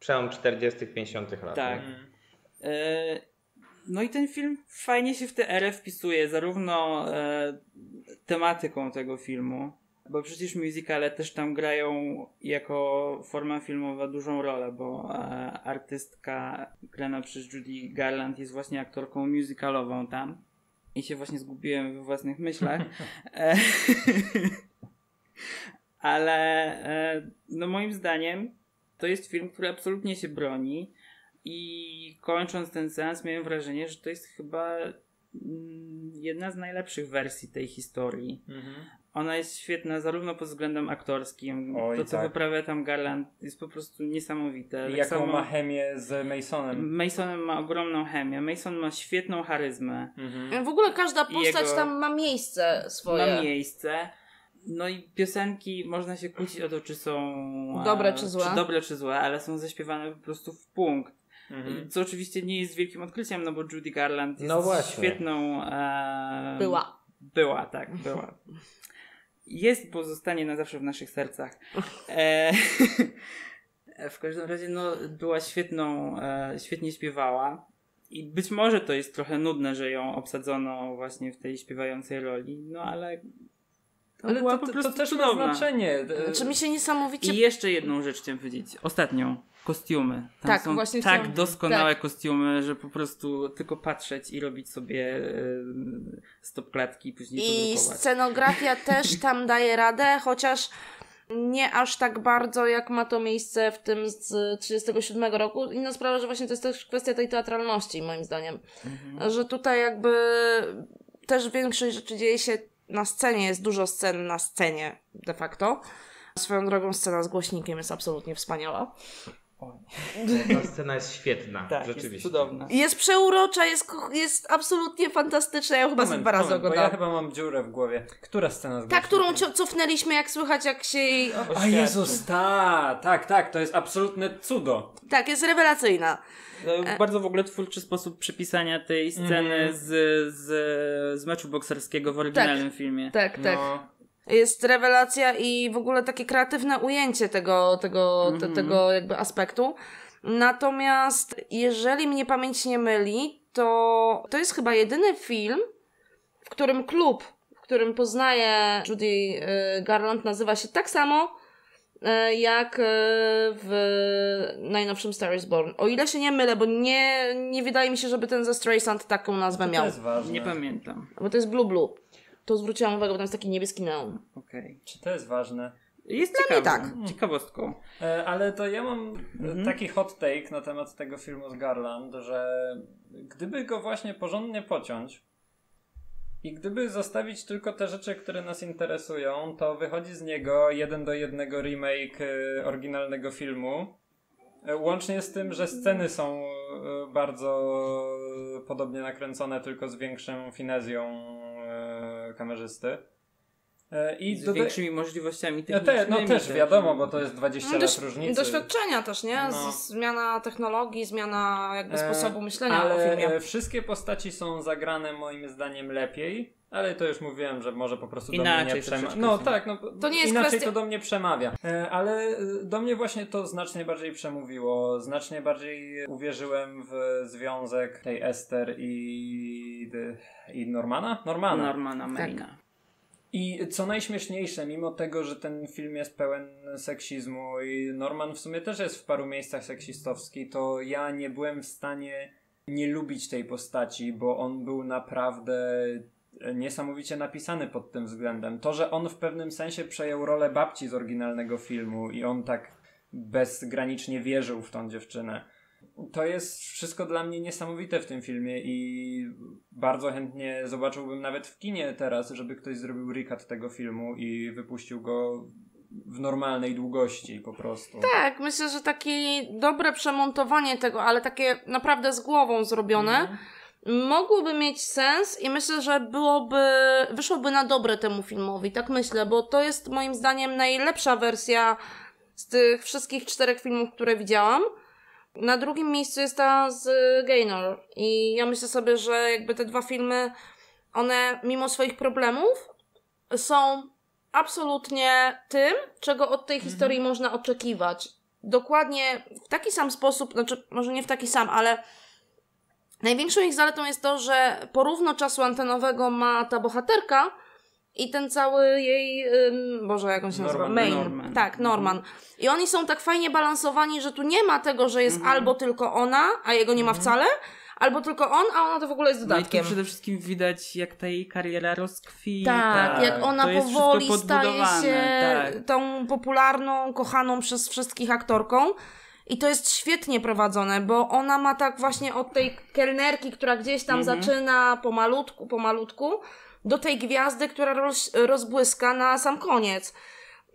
przełom 40 50 lat. Tak. nie? E, No i ten film fajnie się w tę erę wpisuje, zarówno e, tematyką tego filmu, bo przecież musicale też tam grają jako forma filmowa dużą rolę, bo e, artystka grana przez Judy Garland jest właśnie aktorką musicalową tam. I się właśnie zgubiłem we własnych myślach. E, ale e, no moim zdaniem to jest film, który absolutnie się broni i kończąc ten seans miałem wrażenie, że to jest chyba mm, jedna z najlepszych wersji tej historii. Mhm. Ona jest świetna zarówno pod względem aktorskim, Oj, to co tak. wyprawia tam Garland jest po prostu niesamowite. I Tak jaką samo ma chemię z Masonem. Mason ma ogromną chemię, Mason ma świetną charyzmę, Mhm. W ogóle każda postać Jego- tam ma miejsce swoje. ma miejsce. No i piosenki można się kłócić o to, czy są e, Dobre czy złe. Czy dobre czy złe, ale są zaśpiewane po prostu w punkt. Mhm. Co oczywiście nie jest wielkim odkryciem, no bo Judy Garland jest No świetną. E, Była. Była, tak, była. Jest, pozostanie na zawsze w naszych sercach. E, w każdym razie, no, była świetną, e, świetnie śpiewała. I być może to jest trochę nudne, że ją obsadzono właśnie w tej śpiewającej roli, no ale. To Ale była to, po to, to też ma znaczenie. E, Znaczy mi się niesamowicie I jeszcze jedną rzecz chciałem powiedzieć. Ostatnią. Kostiumy. Tam Tak, są właśnie tak chciałam- doskonałe kostiumy, że po prostu tylko patrzeć i robić sobie e, stop klatki i później I scenografia też tam daje radę, chociaż nie aż tak bardzo, jak ma to miejsce w tym z 37 roku. Inna sprawa, że właśnie to jest też kwestia tej teatralności, moim zdaniem. Mhm. Że tutaj jakby też większość rzeczy dzieje się na scenie, jest dużo scen na scenie de facto. Swoją drogą scena z głośnikiem jest absolutnie wspaniała. Ta scena jest świetna, Tak, rzeczywiście. jest cudowna. Jest przeurocza, jest, jest absolutnie fantastyczna. Ja ją chyba moment, dwa razy moment, bo ja oglądałam. chyba mam dziurę w głowie. Która scena z Ta, którą cofnęliśmy, jak słychać, jak się jej... A Jezus, ta, tak, tak, to jest absolutne cudo. Tak, jest rewelacyjna. E, Bardzo w ogóle twórczy sposób przypisania tej sceny Mhm. z, z, z meczu bokserskiego w oryginalnym filmie. Tak, tak. No. Jest rewelacja i w ogóle takie kreatywne ujęcie tego, tego, te, Mhm. tego jakby aspektu. Natomiast jeżeli mnie pamięć nie myli, to to jest chyba jedyny film, w którym klub, w którym poznaje Judy y, Garland nazywa się tak samo y, jak y, w najnowszym Star is Born. O ile się nie mylę, bo nie, nie wydaje mi się, żeby ten ze Streisand taką nazwę To miał. jest ważne. Nie pamiętam. Bo to jest Blue Blue. To zwróciłam uwagę, bo tam jest taki niebieski neon. Okej. Czy to jest ważne? Jest mnie ciekawe. tak. Ciekawostką. E, ale to ja mam Mhm. e, taki hot take na temat tego filmu z Garland, że gdyby go właśnie porządnie pociąć i gdyby zostawić tylko te rzeczy, które nas interesują, to wychodzi z niego jeden do jednego remake e, oryginalnego filmu. Łącznie z tym, że sceny są bardzo podobnie nakręcone, tylko z większą finezją kamerzysty. E, I Z doda- większymi możliwościami ja te, technicznymi. no też wiadomo, bo to jest 20 No, lat różnicy. Doświadczenia też, nie? No. Zmiana technologii, zmiana jakby E, sposobu myślenia ale o filmie. e, wszystkie postaci są zagrane moim zdaniem lepiej, ale to już mówiłem, że może po prostu do Inaczej mnie nie przemawia. No tak, no, To nie jest inaczej kwestia- to do mnie przemawia. E, Ale e, do mnie właśnie to znacznie bardziej przemówiło. Znacznie bardziej uwierzyłem w związek tej Ester i, i Normana? Normana. Normana Maina. I co najśmieszniejsze, mimo tego, że ten film jest pełen seksizmu i Norman w sumie też jest w paru miejscach seksistowski, to ja nie byłem w stanie nie lubić tej postaci, bo on był naprawdę niesamowicie napisany pod tym względem. To, że on w pewnym sensie przejął rolę babci z oryginalnego filmu i on tak bezgranicznie wierzył w tą dziewczynę. To jest wszystko dla mnie niesamowite w tym filmie i bardzo chętnie zobaczyłbym nawet w kinie teraz, żeby ktoś zrobił recut tego filmu i wypuścił go w normalnej długości po prostu. Tak, myślę, że takie dobre przemontowanie tego, ale takie naprawdę z głową zrobione, Mhm. Mogłoby mieć sens i myślę, że byłoby, wyszłoby na dobre temu filmowi, tak myślę, bo to jest moim zdaniem najlepsza wersja z tych wszystkich czterech filmów, które widziałam. Na drugim miejscu jest ta z Gaynor i ja myślę sobie, że jakby te dwa filmy, one mimo swoich problemów są absolutnie tym, czego od tej historii można oczekiwać. Dokładnie w taki sam sposób, znaczy może nie w taki sam, ale największą ich zaletą jest to, że porówno czasu antenowego ma ta bohaterka i ten cały jej, ym, Boże, jak on się nazywa? Norman. Main. Norman. Tak, Norman. I oni są tak fajnie balansowani, że tu nie ma tego, że jest albo tylko ona, a jego nie ma wcale, albo tylko on, a ona to w ogóle jest No i dodatkiem. przede wszystkim widać, jak ta jej kariera rozkwita. Tak, jak ona to jest powoli staje się Tak. tą popularną, kochaną przez wszystkich aktorką. I to jest świetnie prowadzone, bo ona ma tak właśnie od tej kelnerki, która gdzieś tam Mhm. zaczyna pomalutku, pomalutku, do tej gwiazdy, która roz, rozbłyska na sam koniec.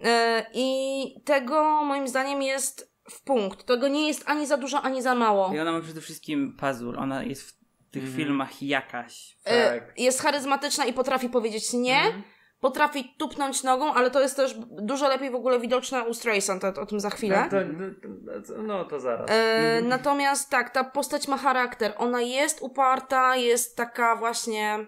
E, I tego moim zdaniem jest w punkt. Tego nie jest ani za dużo, ani za mało. I ona ma przede wszystkim pazur. Ona jest w tych Mhm. filmach jakaś. E, Tak. Jest charyzmatyczna i potrafi powiedzieć nie. Mhm. Potrafi tupnąć nogą, ale to jest też dużo lepiej w ogóle widoczne u Streisand, o, o tym za chwilę. No to, to, no to zaraz. E, Natomiast tak, ta postać ma charakter. Ona jest uparta, jest taka właśnie.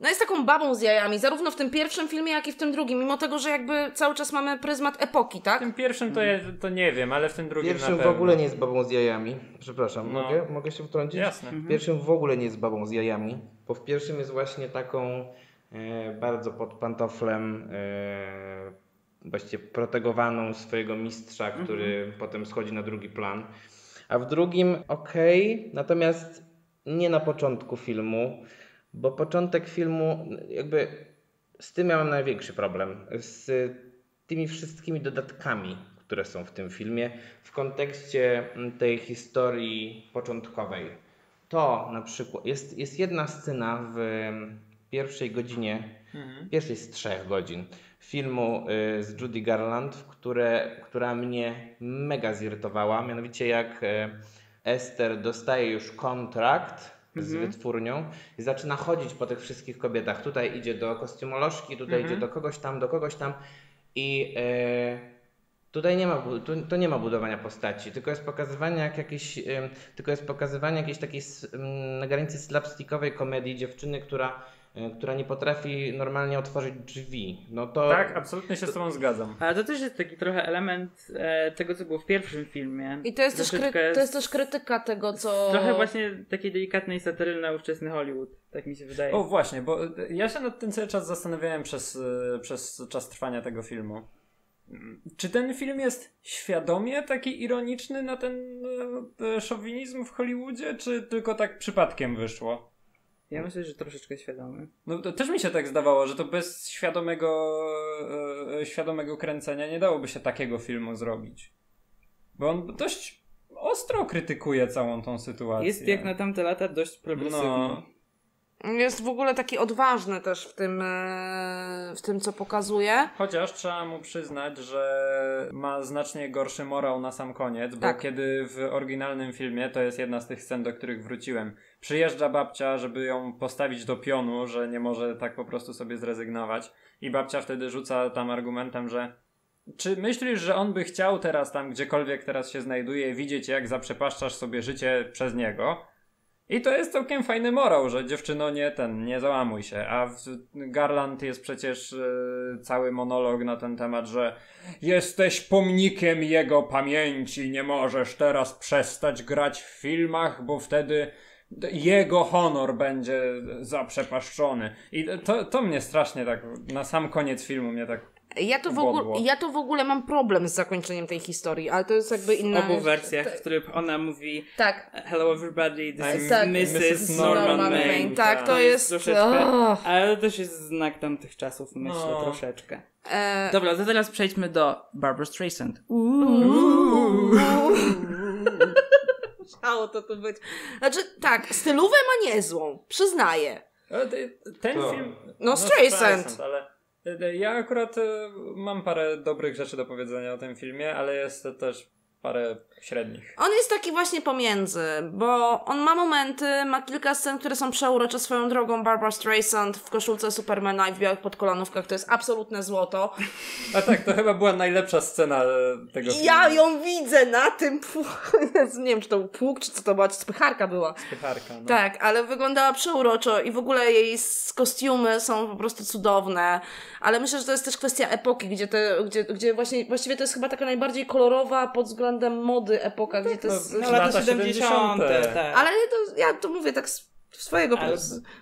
No jest taką babą z jajami, zarówno w tym pierwszym filmie, jak i w tym drugim, mimo tego, że jakby cały czas mamy pryzmat epoki, W tak? tym pierwszym to, ja, to nie wiem, ale w tym drugim Pierwszym na w ogóle nie jest babą z jajami. Przepraszam, No. mogę, mogę się wtrącić? Jasne. W pierwszym w ogóle nie jest babą z jajami, bo w pierwszym jest właśnie taką bardzo pod pantoflem e, właściwie protegowaną swojego mistrza, który potem schodzi na drugi plan. A w drugim okej, natomiast nie na początku filmu, bo początek filmu jakby z tym miałem największy problem. Z tymi wszystkimi dodatkami, które są w tym filmie w kontekście mm, tej historii początkowej. To na przykład jest, jest jedna scena w pierwszej godzinie, Mhm. pierwszej z trzech godzin filmu y, z Judy Garland, które, która mnie mega zirytowała. Mianowicie jak y, Esther dostaje już kontrakt z Mhm. wytwórnią i zaczyna chodzić po tych wszystkich kobietach. Tutaj idzie do kostiumolożki, tutaj Mhm. idzie do kogoś tam, do kogoś tam i y, Tutaj nie ma, tu, to nie ma budowania postaci, tylko jest pokazywanie jak jakieś, ym, tylko jest pokazywanie jakiejś takiej ym, na granicy slapstickowej komedii dziewczyny, która, y, która nie potrafi normalnie otworzyć drzwi. No to Tak, absolutnie się z tobą zgadzam. Ale to też jest taki trochę element e, tego, co było w pierwszym filmie. I to jest, też kry- to jest też krytyka tego, co. Trochę właśnie takiej delikatnej satyry na ówczesny Hollywood, tak mi się wydaje. O właśnie, bo e, ja się nad tym cały czas zastanawiałem przez, e, przez czas trwania tego filmu. Mm, Czy ten film jest świadomie taki ironiczny na ten e, e, szowinizm w Hollywoodzie, czy tylko tak przypadkiem wyszło? Ja myślę, że troszeczkę świadomy. No to też mi się tak zdawało, że to bez świadomego, e, e, świadomego kręcenia nie dałoby się takiego filmu zrobić. Bo on dość ostro krytykuje całą tą sytuację. Jest jak na tamte lata dość progresywny. No. Jest w ogóle taki odważny też w tym, e, w tym co pokazuje. Chociaż trzeba mu przyznać, że ma znacznie gorszy morał na sam koniec, bo Tak. kiedy w oryginalnym filmie, to jest jedna z tych scen, do których wróciłem, przyjeżdża babcia, żeby ją postawić do pionu, że nie może tak po prostu sobie zrezygnować i babcia wtedy rzuca tam argumentem, że czy myślisz, że on by chciał teraz tam, gdziekolwiek teraz się znajduje, widzieć jak zaprzepaszczasz sobie życie przez niego? I to jest całkiem fajny morał, że dziewczyno nie ten, nie załamuj się. A w Garland jest przecież e, cały monolog na ten temat, że jesteś pomnikiem jego pamięci, nie możesz teraz przestać grać w filmach, bo wtedy jego honor będzie zaprzepaszczony. I to, to mnie strasznie tak, na sam koniec filmu mnie tak Ja to, w ogóle, ja to w ogóle mam problem z zakończeniem tej historii, ale to jest jakby W inna. obu wersjach, w których ona mówi Tak. Hello everybody, this I'm is Tak. Mrs. Norman, Norman Maine. Tak, to jest. jest troszeczkę- Oh. Ale to też jest znak tamtych czasów, myślę, No. troszeczkę. E, Dobra, to teraz przejdźmy do Barbara Streisand. Musiało to tu być. Znaczy, tak, stylówę ma niezłą, przyznaję. Ten To. film. No, Streisand. ale ja akurat e, mam parę dobrych rzeczy do powiedzenia o tym filmie, ale jest też parę średnich. On jest taki właśnie pomiędzy, bo on ma momenty, ma kilka scen, które są przeurocze swoją drogą. Barbara Streisand w koszulce Supermana i w białych podkolanówkach to jest absolutne złoto. A tak, to chyba była najlepsza scena e, tego filmu. ja ją widzę na tym. Nie wiem, czy to był pług, czy co to była, czy spycharka była. Pycharka, no. Tak, ale wyglądała przeuroczo i w ogóle jej kostiumy są po prostu cudowne. Ale myślę, że to jest też kwestia epoki, gdzie, te, gdzie, gdzie właśnie, właściwie to jest chyba taka najbardziej kolorowa pod względem mody epoka, gdzie to no, jest... no, No, Lata lata 70. 70., tak. Ale to, ja to mówię tak z swojego Ale- ale,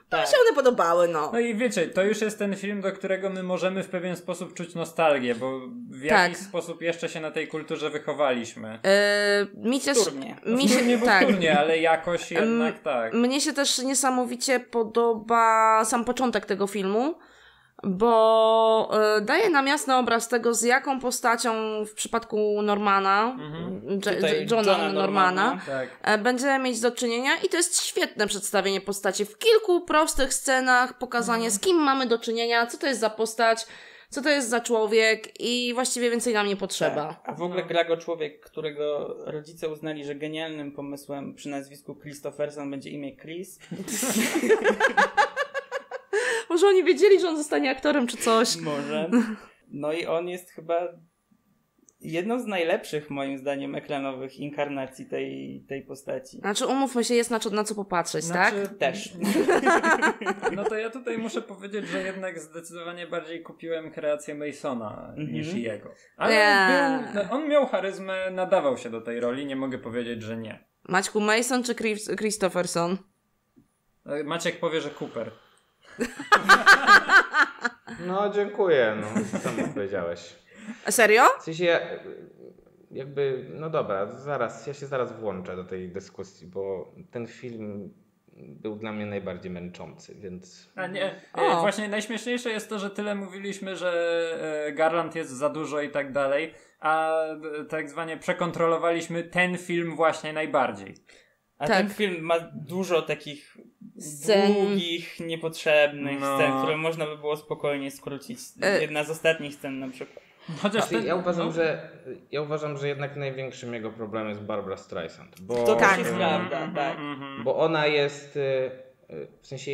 tak. Mi się one podobały, no. No i wiecie, to już jest ten film, do którego my możemy w pewien sposób czuć nostalgię, bo w Tak. jakiś sposób jeszcze się na tej kulturze wychowaliśmy. E, mi też... Wtórnie. Mi Nie się, tak. powtórnie, ale jakoś jednak tak. Mnie się też niesamowicie podoba sam początek tego filmu, bo e, daje nam jasny obraz tego, z jaką postacią w przypadku Normana, J- Johna, Normana, Normana. Tak. e, będziemy mieć do czynienia i to jest świetne przedstawienie postaci. W kilku prostych scenach pokazanie, z kim mamy do czynienia, co to jest za postać, co to jest za człowiek i właściwie więcej nam nie potrzeba. Tak. A w ogóle gra go człowiek, którego rodzice uznali, że genialnym pomysłem przy nazwisku Christopherson będzie imię Chris. Może oni wiedzieli, że on zostanie aktorem czy coś. Może. No i on jest chyba jedną z najlepszych, moim zdaniem, ekranowych inkarnacji tej, tej postaci. Znaczy, umówmy się, jest na, co- na co popatrzeć, tak? Znaczy, Też. No to ja tutaj muszę powiedzieć, że jednak zdecydowanie bardziej kupiłem kreację Masona Mhm. niż jego. Ale Nie. był, no, on miał charyzmę, nadawał się do tej roli, nie mogę powiedzieć, że nie. Maćku Mason czy Chris- Christopherson? E, Maciek powie, że Cooper. No, dziękuję, no, sam powiedziałeś. A Serio? W sensie, ja, jakby, no dobra, zaraz, ja się zaraz włączę do tej dyskusji, bo ten film był dla mnie najbardziej męczący, więc... A nie, e, O. właśnie najśmieszniejsze jest to, że tyle mówiliśmy, że e, Garland jest za dużo i tak dalej, a e, tak zwanie przekontrolowaliśmy ten film właśnie najbardziej. A Tak. ten film ma dużo takich Scen. długich, niepotrzebnych No. scen, które można by było spokojnie skrócić. E. Jedna z ostatnich scen na przykład. Chociaż Znaczy, ten, ja, uważam, no, że, ja uważam, że jednak największym jego problemem jest Barbara Streisand, bo... To Tak. jest e, prawda, Mhm, tak. mhm. Bo ona jest, y, y, w sensie,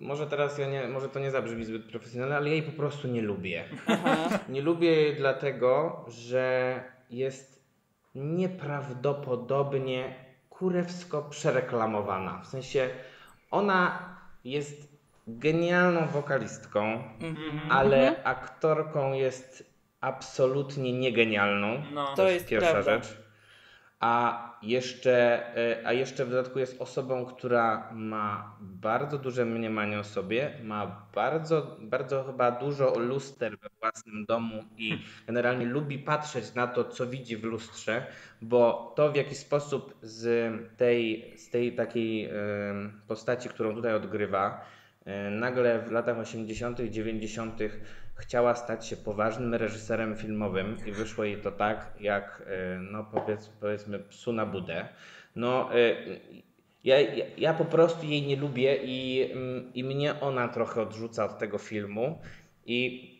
może teraz ja nie, może to nie zabrzmi zbyt profesjonalnie, ale ja jej po prostu nie lubię. Aha. Nie lubię jej dlatego, że jest nieprawdopodobnie kurewsko przereklamowana. W sensie, ona jest genialną wokalistką, Mhm. ale aktorką jest absolutnie niegenialną. No. To jest Pierwsza prawda. rzecz. A jeszcze, e, a jeszcze w dodatku jest osobą, która ma bardzo duże mniemanie o sobie, ma bardzo, bardzo chyba dużo luster we własnym domu i generalnie lubi patrzeć na to, co widzi w lustrze, bo to w jaki sposób z tej, z tej takiej postaci, którą tutaj odgrywa, e, nagle w latach 80., 90. chciała stać się poważnym reżyserem filmowym i wyszło jej to tak, jak e, no powiedz, powiedzmy psu na budę. No, e, ja, ja, po prostu jej nie lubię i, mm, i mnie ona trochę odrzuca od tego filmu i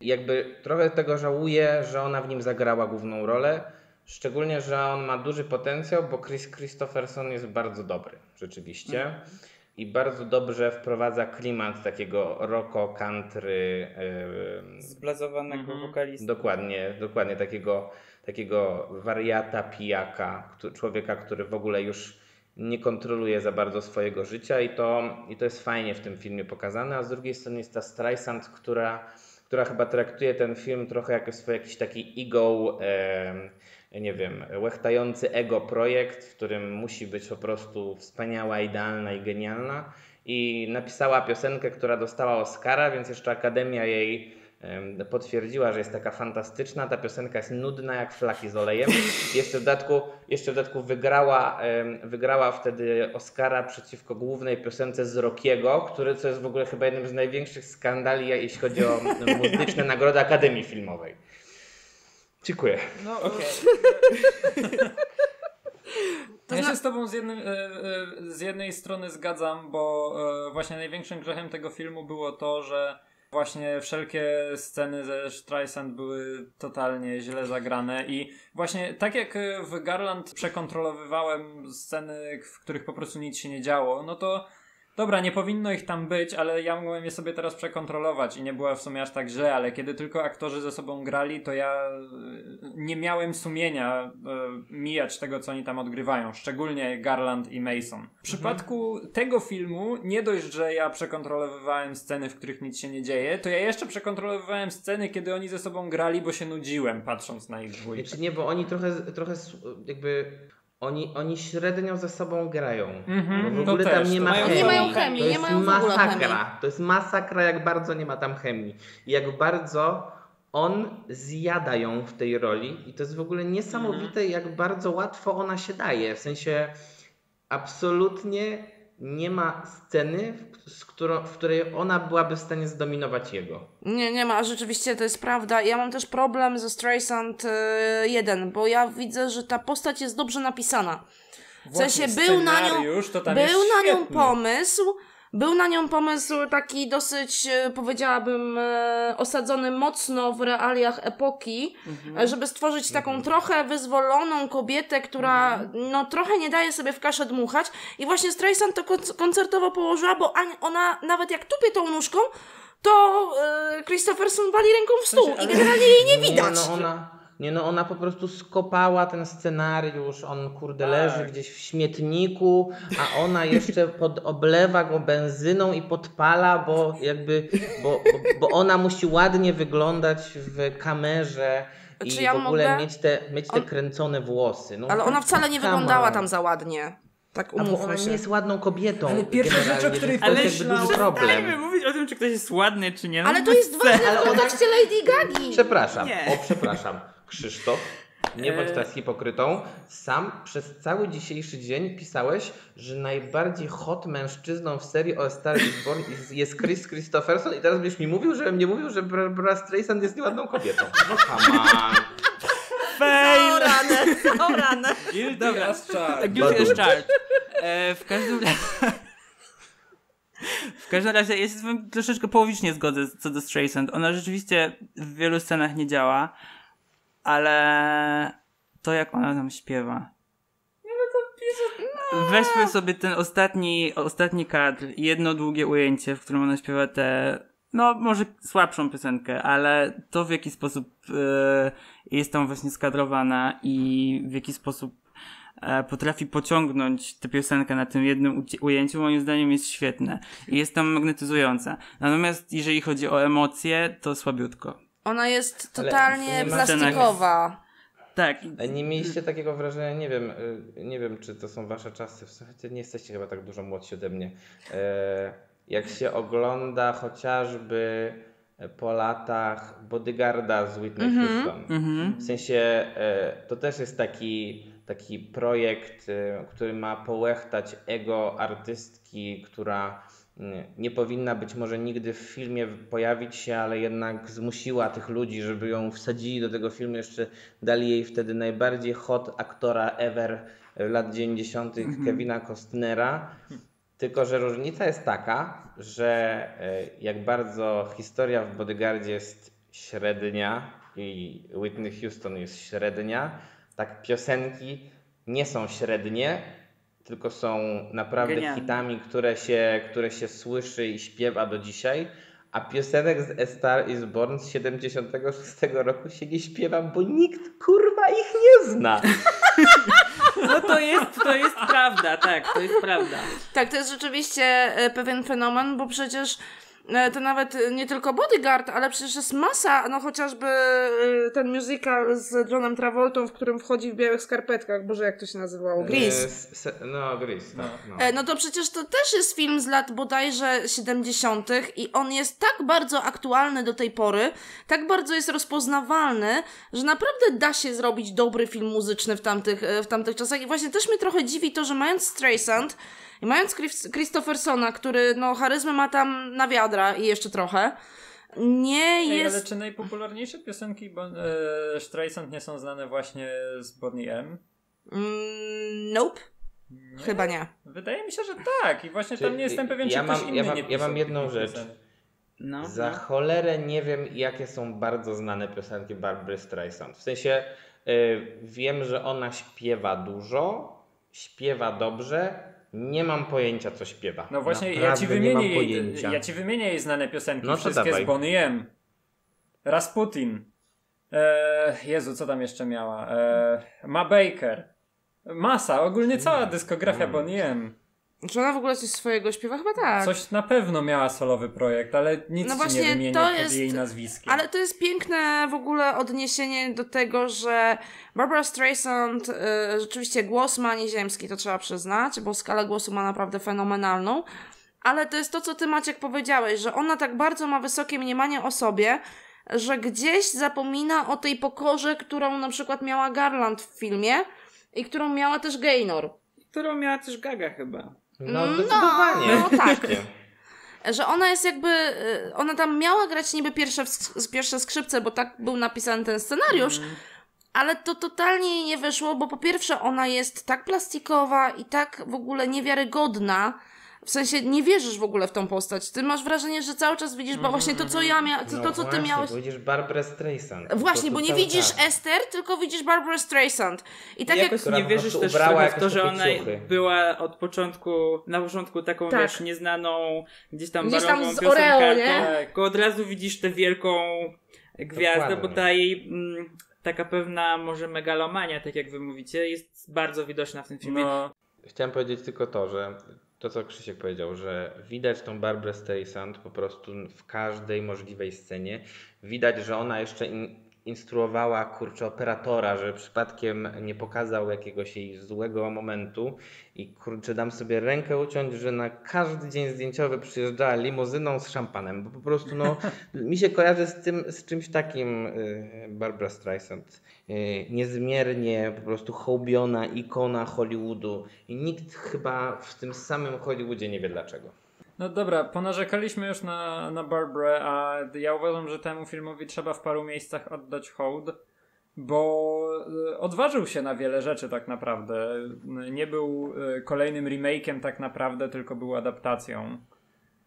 jakby trochę tego żałuję, że ona w nim zagrała główną rolę. Szczególnie, że on ma duży potencjał, bo Chris Christopherson jest bardzo dobry, rzeczywiście. I bardzo dobrze wprowadza klimat takiego rocko, country. em, Zblazowanego Mhm. wokalisty. Dokładnie, dokładnie takiego, takiego wariata, pijaka, któ- człowieka, który w ogóle już nie kontroluje za bardzo swojego życia i to, i to jest fajnie w tym filmie pokazane, a z drugiej strony jest ta Streisand, która, która chyba traktuje ten film trochę jako swój jakiś taki ego, nie wiem, łechtający ego projekt, w którym musi być po prostu wspaniała, idealna i genialna i napisała piosenkę, która dostała Oscara, więc jeszcze Akademia jej potwierdziła, że jest taka fantastyczna. Ta piosenka jest nudna jak flaki z olejem. Jeszcze w dodatku, jeszcze w dodatku wygrała, wygrała wtedy Oscara przeciwko głównej piosence z Rockiego, który co jest w ogóle chyba jednym z największych skandali, jeśli chodzi o muzyczne nagrody Akademii Filmowej. Dziękuję. No, Okej. ja zna- się z tobą z, jednym, e, e, z jednej strony zgadzam, bo e, właśnie największym grzechem tego filmu było to, że właśnie wszelkie sceny ze Streisand były totalnie źle zagrane i właśnie tak jak w Garland przekontrolowywałem sceny, w których po prostu nic się nie działo, no to dobra, nie powinno ich tam być, ale ja mogłem je sobie teraz przekontrolować i nie było w sumie aż tak źle, ale kiedy tylko aktorzy ze sobą grali, to ja e, nie miałem sumienia e, mijać tego, co oni tam odgrywają, szczególnie Garland i Mason. W przypadku tego filmu, nie dość, że ja przekontrolowywałem sceny, w których nic się nie dzieje, to ja jeszcze przekontrolowywałem sceny, kiedy oni ze sobą grali, bo się nudziłem, patrząc na ich dwójkę. Znaczy nie, bo oni trochę, trochę jakby oni, oni średnio ze sobą grają. Mhm, Bo w ogóle też, tam nie ma mają chemii. Nie mają chemii, to nie jest mają masakra. chemii. To jest masakra, jak bardzo nie ma tam chemii. I jak bardzo on zjada ją w tej roli. I to jest w ogóle niesamowite, Mhm. jak bardzo łatwo ona się daje. W sensie absolutnie nie ma sceny, w, z którą, w której ona byłaby w stanie zdominować jego. Nie, nie ma, rzeczywiście to jest prawda. Ja mam też problem ze Streisand y, 1, bo ja widzę, że ta postać jest dobrze napisana. W sensie był na nią, scenariusz to tam był jest na nią pomysł, był na nią pomysł taki dosyć, e, powiedziałabym, e, osadzony mocno w realiach epoki, Mhm. e, żeby stworzyć taką trochę wyzwoloną kobietę, która Mhm. no trochę nie daje sobie w kaszę dmuchać i właśnie Streisand to konc- koncertowo położyła, bo ona nawet jak tupie tą nóżką, to Christopherson wali ręką w stół sensie, i generalnie jej nie Nie widać. no, ona, nie no, ona po prostu skopała ten scenariusz, on kurde Tak. leży gdzieś w śmietniku, a ona jeszcze pod, oblewa go benzyną i podpala, bo jakby, bo, bo, bo ona musi ładnie wyglądać w kamerze i Czy ja w ogóle mogę? mieć te, mieć te On- kręcone włosy. No, Ale ona wcale nie come wyglądała on. tam za ładnie. Tak A bo ona umówmy nie się. jest ładną kobietą. Ale pierwsza rzecz, o generalnie, której więc to jest jakby duży problem. Mówić o tym, czy ktoś jest ładny, czy nie. No Ale to bez jest sensu. ważne w kontekście Lady Gagi. Przepraszam, Nie. o przepraszam. Krzysztof, nie bądź E. teraz hipokrytą. Sam przez cały dzisiejszy dzień pisałeś, że najbardziej hot mężczyzną w serii o Star is Born jest- Chris Christopherson i teraz byś mi mówił, żebym nie mówił, że Bra Streisand jest nieładną kobietą. No come on. Fail! ranę, o ranę. Guilty Dobra. as charged. Guilty as charged. E, w każdym razie... W każdym razie ja się z tym troszeczkę połowicznie zgodzę co do Streisand. Ona rzeczywiście w wielu scenach nie działa, ale to jak ona tam śpiewa. Weźmy sobie ten ostatni, ostatni kadr, jedno długie ujęcie, w którym ona śpiewa tę, no może słabszą piosenkę, ale to w jaki sposób e, jest tam właśnie skadrowana i w jaki sposób e, potrafi pociągnąć tę piosenkę na tym jednym ujęciu, moim zdaniem jest świetne i jest tam magnetyzująca. Natomiast jeżeli chodzi o emocje, to słabiutko. Ona jest totalnie plastikowa. Tak, Nie mieliście takiego wrażenia, nie wiem, y, nie wiem czy to są wasze czasy, w sumie ty nie jesteście chyba tak dużo młodsi ode mnie. E, Jak się ogląda chociażby po latach Bodyguarda z Whitney Houston. mhm. W sensie e, to też jest taki, taki projekt, e, który ma połechtać ego artystki, która mm, nie powinna być może nigdy w filmie pojawić się, ale jednak zmusiła tych ludzi, żeby ją wsadzili do tego filmu, jeszcze dali jej wtedy najbardziej hot aktora ever lat 90. Kevina Costnera. Tylko, że różnica jest taka, że e, jak bardzo historia w Bodyguardzie jest średnia i Whitney Houston jest średnia, tak piosenki nie są średnie, tylko są naprawdę Genialne. hitami, które się, które się słyszy i śpiewa do dzisiaj. A piosenek z A Star is Born z 76 roku się nie śpiewa, bo nikt kurwa ich nie zna. No to jest, to jest prawda, tak, to jest prawda. Tak, to jest rzeczywiście e, pewien fenomen, bo przecież to nawet e, nie tylko Bodyguard, ale przecież jest masa, no chociażby e, ten musical z Johnem Travoltą, w którym wchodzi w białych skarpetkach, boże jak to się nazywało, E, Grease. No, Grease, tak. No. E, No to przecież to też jest film z lat bodajże 70. i on jest tak bardzo aktualny do tej pory, tak bardzo jest rozpoznawalny, że naprawdę da się zrobić dobry film muzyczny w tamtych, e, w tamtych czasach. I właśnie też mnie trochę dziwi to, że mając Streisand i mając Chris- Christophersona, który no charyzmę ma tam na wiadra i jeszcze trochę, nie Ej, ale jest... czy najpopularniejsze piosenki bo, e, Streisand nie są znane właśnie z Bonnie M? Mm, nope, Nie? chyba nie. Wydaje mi się, że tak i właśnie Czy- tam nie jestem pewien, ja czy ktoś mam- inny ja mam- nie ja mam jedną rzecz. No, Za no. cholerę nie wiem, jakie są bardzo znane piosenki Barbary Streisand. W sensie y, wiem, że ona śpiewa dużo, śpiewa dobrze, nie mam pojęcia, co śpiewa. No właśnie, ja ci, wymienię jej, ja ci wymienię jej znane piosenki, No wszystkie dawaj. z Bonnie M. Rasputin. E, Jezu, co tam jeszcze miała? E, Ma Baker. Masa, ogólnie cała dyskografia Mm. Bonnie M. Czy ona w ogóle coś swojego śpiewa? Chyba tak. Coś na pewno miała solowy projekt, ale nic No ci właśnie, nie wymienię to pod jest- jej nazwiskiem. Ale to jest piękne w ogóle odniesienie do tego, że Barbara Streisand y, rzeczywiście głos ma nieziemski, to trzeba przyznać, bo skalę głosu ma naprawdę fenomenalną. Ale to jest to, co ty Maciek powiedziałeś, że ona tak bardzo ma wysokie mniemanie o sobie, że gdzieś zapomina o tej pokorze, którą na przykład miała Garland w filmie i którą miała też Gaynor. Którą miała też Gaga chyba. No, No, zdecydowanie. no tak. że ona jest jakby, y, ona tam miała grać niby pierwsze, ws- pierwsze skrzypce, bo tak był napisany ten scenariusz, ale to totalnie jej nie wyszło, bo po pierwsze ona jest tak plastikowa i tak w ogóle niewiarygodna, w sensie nie wierzysz w ogóle w tą postać. Ty masz wrażenie, że cały czas widzisz, bo właśnie to, co ja miałam, to, No to, co ty właśnie, miałeś... bo widzisz Barbara Streisand. Właśnie, bo nie widzisz czas. Ester, tylko widzisz Barbara Streisand. I tak I jak... nie wierzysz też trochę w to, że ona ciuchy. była od początku, na początku taką, Tak. wiesz, nieznaną, gdzieś tam Gdzieś tam barową z Oreo, nie? tylko od razu widzisz tę wielką gwiazdę, Dokładnie. bo ta jej mm, taka pewna może megalomania, tak jak wy mówicie, jest bardzo widoczna w tym filmie. No, Chciałem powiedzieć tylko to, że to co Krzysiek powiedział, że widać tą Barbarę Streisand po prostu w każdej możliwej scenie. Widać, że ona jeszcze instruowała kurczę operatora, że przypadkiem nie pokazał jakiegoś jej złego momentu i kurczę dam sobie rękę uciąć, że na każdy dzień zdjęciowy przyjeżdżała limuzyną z szampanem, bo po prostu no mi się kojarzy z tym, z czymś takim y, Barbara Streisand. Y, niezmiernie po prostu hołbiona ikona Hollywoodu i nikt chyba w tym samym Hollywoodzie nie wie dlaczego. No dobra, ponarzekaliśmy już na, na Barbarę, a ja uważam, że temu filmowi trzeba w paru miejscach oddać hołd, bo e, odważył się na wiele rzeczy tak naprawdę. Nie był e, kolejnym remake'iem tak naprawdę, tylko był adaptacją.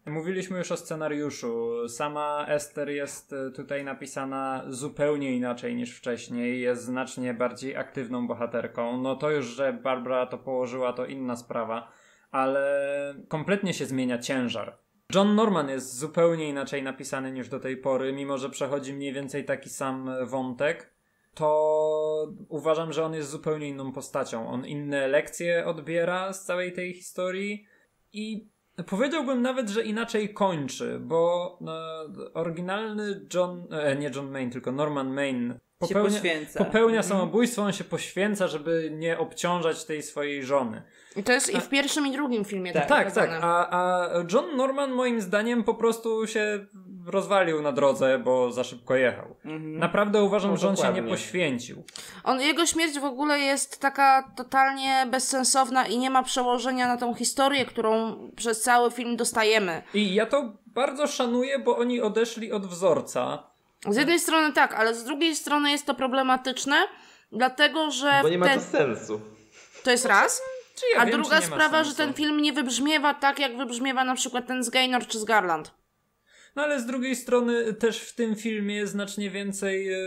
Mówiliśmy już o scenariuszu. Sama Ester jest e, tutaj napisana zupełnie inaczej niż wcześniej. Jest znacznie bardziej aktywną bohaterką. No to już, że Barbara to położyła, to inna sprawa, ale kompletnie się zmienia ciężar. John Norman jest zupełnie inaczej napisany niż do tej pory, mimo że przechodzi mniej więcej taki sam wątek. To uważam, że on jest zupełnie inną postacią. On inne lekcje odbiera z całej tej historii i Powiedziałbym nawet, że inaczej kończy, bo e, oryginalny John, e, nie John Main, tylko Norman Main popełnia, popełnia Mhm. samobójstwo, on się poświęca, żeby nie obciążać tej swojej żony. I to jest i w pierwszym i drugim filmie Tak, Tak, pokazane. tak, a, a John Norman moim zdaniem po prostu się rozwalił na drodze, bo za szybko jechał. Mhm. Naprawdę uważam, No, że on się nie poświęcił. On, jego śmierć w ogóle jest taka totalnie bezsensowna i nie ma przełożenia na tą historię, którą przez cały film dostajemy. I ja to bardzo szanuję, bo oni odeszli od wzorca. Z jednej strony tak, ale z drugiej strony jest to problematyczne, dlatego że Bo nie ma te- to sensu. to jest raz. Czy ja A wiem, druga czy nie ma sprawa, że sensu. ten film nie wybrzmiewa tak, jak wybrzmiewa na przykład ten z Gaynor czy z Garland. No ale z drugiej strony też w tym filmie znacznie więcej e, e,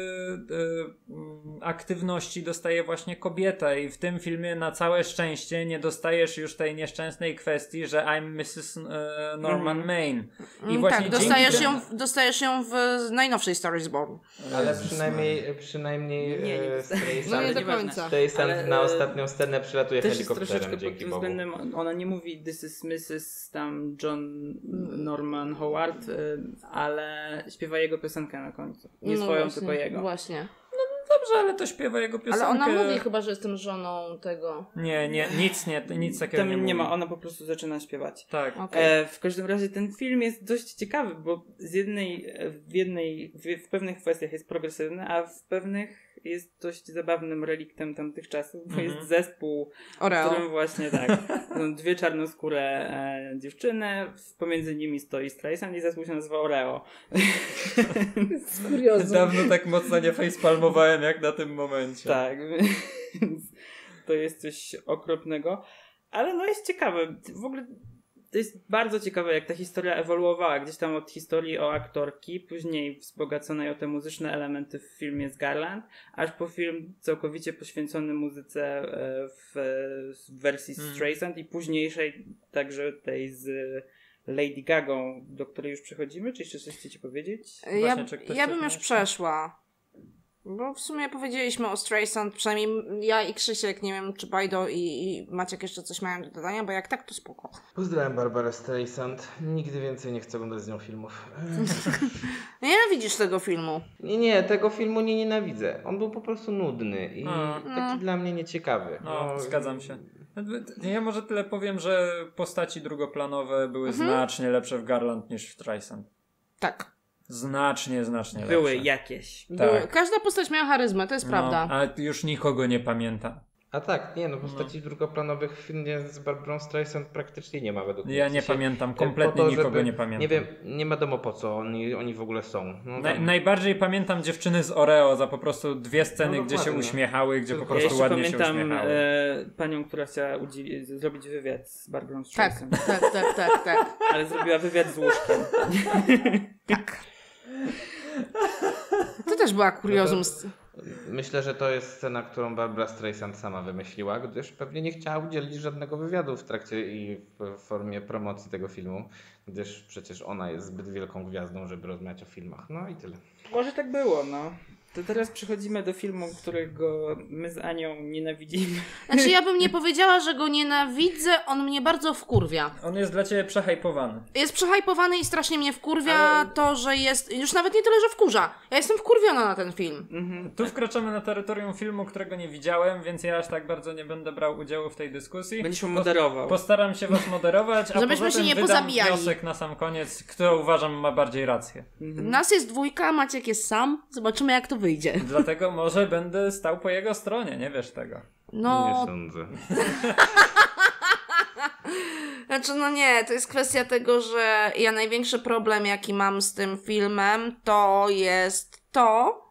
mm, aktywności dostaje właśnie kobieta i w tym filmie na całe szczęście nie dostajesz już tej nieszczęsnej kwestii, że I'm Mrs. e, Norman Mhm. Main. I Mm, właśnie tak, dostajesz ją, w- dostajesz ją w najnowszej Star is Born. Ale przynajmniej, przynajmniej Nie, nie e, dostajesz. Streisand, No nie do końca. Ale, na ostatnią scenę przylatuje Też jest helikopterem, pod dzięki tym Bogu. względem, ona nie mówi this is Mrs. tam John Norman Howard, ale śpiewa jego piosenkę na końcu. Nie No swoją, właśnie, tylko jego. Właśnie. Dobrze, ale to śpiewa jego piosenkę. Ale ona mówi chyba, że jestem żoną tego. Nie, nie, nic nie, nic takiego Tam nie, nie, ma, ona po prostu zaczyna śpiewać. Tak. Okej. E, w każdym razie ten film jest dość ciekawy, bo z jednej, w jednej, w, w pewnych kwestiach jest progresywny, a w pewnych jest dość zabawnym reliktem tamtych czasów, bo Mhm. jest zespół, w Oreo. którym właśnie tak, są dwie czarnoskóre e, dziewczyny, pomiędzy nimi stoi Streisand i zespół się nazywa Oreo. Dawno tak mocno nie facepalmowałem jak na tym momencie. Tak, więc to jest coś okropnego. Ale no jest ciekawe. W ogóle to jest bardzo ciekawe, jak ta historia ewoluowała. Gdzieś tam od historii o aktorki, później wzbogaconej o te muzyczne elementy w filmie z Garland, aż po film całkowicie poświęcony muzyce e, w, w wersji Mm. Streisand i późniejszej także tej z Lady Gagą, do której już przechodzimy. Czy jeszcze coś chcecie powiedzieć? Ja, Właśnie, czy ktoś ja coś bym już przeszła. Bo w sumie powiedzieliśmy o Streisand, przynajmniej ja i Krzysiek, nie wiem czy Bajdo i, i Maciek jeszcze coś mają do dodania, bo jak tak, to spoko. Pozdrawiam Barbarę Streisand. Nigdy więcej nie chcę oglądać z nią filmów. Nie widzisz tego filmu. Nie, nie, tego filmu nie nienawidzę. On był po prostu nudny i A. taki dla mnie nieciekawy. No, zgadzam się. Ja może tyle powiem, że postaci drugoplanowe były Mhm. znacznie lepsze w Garland niż w Streisand. Tak. Znacznie, znacznie Były lepsze. jakieś. Tak. Były- Każda postać miała charyzmę, to jest No, prawda. ale już nikogo nie pamiętam. A tak, nie no, postaci drugoplanowych w filmie z Barbarą Streisand praktycznie nie ma według mnie. Ja nie pamiętam, kompletnie to, nikogo żeby- nie pamiętam. Nie wiem, nie wiadomo po co oni, oni w ogóle są. No, Naj, najbardziej pamiętam dziewczyny z Oreo za po prostu dwie sceny, No gdzie się uśmiechały, gdzie Tylko po Ja prostu jeszcze ładnie się pamiętam uśmiechały. e, panią, która chciała zrobić wywiad z Barbarą Tak, Streisand, tak, tak, tak, tak. ale zrobiła wywiad z łóżkiem. tak. To też była kuriozum. No Myślę, że to jest scena, którą Barbara Streisand sama wymyśliła, gdyż pewnie nie chciała udzielić żadnego wywiadu w trakcie i w formie promocji tego filmu, gdyż przecież ona jest zbyt wielką gwiazdą, żeby rozmawiać o filmach. No i tyle. Może tak było, no. To teraz przechodzimy do filmu, którego my z Anią nienawidzimy. Znaczy ja bym nie powiedziała, że go nienawidzę, on mnie bardzo wkurwia. On jest dla ciebie przehajpowany. Jest przehajpowany i strasznie mnie wkurwia Ale- to, że jest... Już nawet nie tyle, że wkurza. Ja jestem wkurwiona na ten film. Mhm. Tu wkraczamy na terytorium filmu, którego nie widziałem, więc ja aż tak bardzo nie będę brał udziału w tej dyskusji. Będziesz moderował. Postaram się was moderować, a Żebyśmy poza się nie wydam pozabijali. wniosek na sam koniec, kto uważam ma bardziej rację. Mhm. Nas jest dwójka, Maciek jest sam. Zobaczymy, jak to wyjdzie. Dlatego może będę stał po jego stronie, nie wiesz tego. No, Nie sądzę. Znaczy, no nie, to jest kwestia tego, że ja największy problem, jaki mam z tym filmem, to jest to,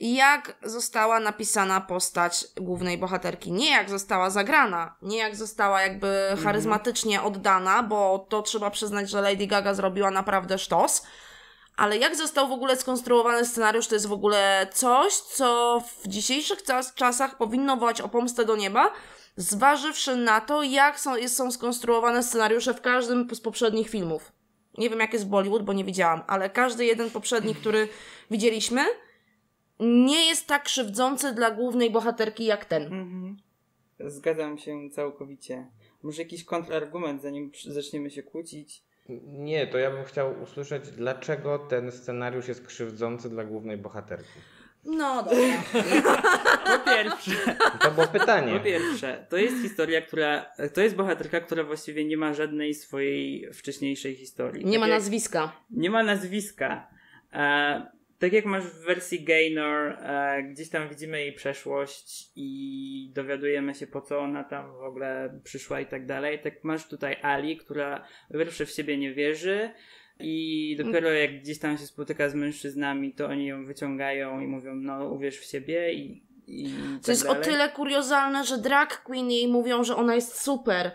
jak została napisana postać głównej bohaterki. Nie jak została zagrana, nie jak została jakby charyzmatycznie oddana, bo to trzeba przyznać, że Lady Gaga zrobiła naprawdę sztos. Ale jak został w ogóle skonstruowany scenariusz, to jest w ogóle coś, co w dzisiejszych czas- czasach powinno wołać o pomstę do nieba, zważywszy na to, jak są, są skonstruowane scenariusze w każdym z poprzednich filmów. Nie wiem, jak jest Bollywood, bo nie widziałam, ale każdy jeden poprzedni, który widzieliśmy, nie jest tak krzywdzący dla głównej bohaterki jak ten. Mhm. Zgadzam się całkowicie. Może jakiś kontrargument, zanim zaczniemy się kłócić. Nie, to ja bym chciał usłyszeć, dlaczego ten scenariusz jest krzywdzący dla głównej bohaterki. No dobra. Po pierwsze, To było po pytanie. pierwsze, to jest historia, która. To jest bohaterka, która właściwie nie ma żadnej swojej wcześniejszej historii. Nie ma Tak jak- nazwiska. Nie ma nazwiska. E, tak jak masz w wersji Gaynor, e, gdzieś tam widzimy jej przeszłość i dowiadujemy się po co ona tam w ogóle przyszła i tak dalej. Tak masz tutaj Ali, która pierwsze w siebie nie wierzy i dopiero jak gdzieś tam się spotyka z mężczyznami, to oni ją wyciągają i mówią, no uwierz w siebie i, i To tak jest o dalej. tyle kuriozalne, że drag queen jej mówią, że ona jest super.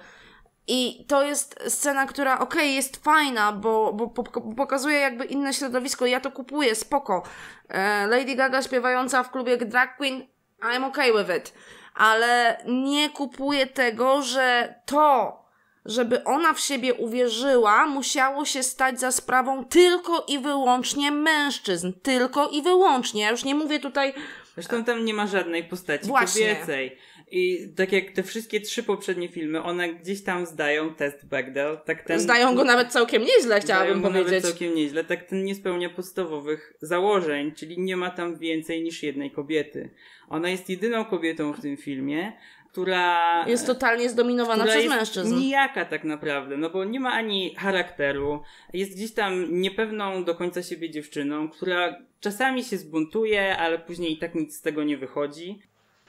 I to jest scena, która okej, jest fajna, bo, bo po- pokazuje jakby inne środowisko. Ja to kupuję, spoko. E, Lady Gaga śpiewająca w klubie drag queen, I'm okay with it. Ale nie kupuję tego, że to, żeby ona w siebie uwierzyła, musiało się stać za sprawą tylko i wyłącznie mężczyzn. Tylko i wyłącznie. Ja już nie mówię tutaj Zresztą tam nie ma żadnej postaci Właśnie. kobiecej. I tak jak te wszystkie trzy poprzednie filmy, one gdzieś tam zdają test Bechdel. Tak ten, Zdają go nawet całkiem nieźle, chciałabym zdają go nawet powiedzieć. całkiem nieźle. Tak ten nie spełnia podstawowych założeń, czyli nie ma tam więcej niż jednej kobiety. Ona jest jedyną kobietą w tym filmie, która... Jest totalnie zdominowana przez mężczyzn. nijaka tak naprawdę, no bo nie ma ani charakteru, jest gdzieś tam niepewną do końca siebie dziewczyną, która czasami się zbuntuje, ale później i tak nic z tego nie wychodzi.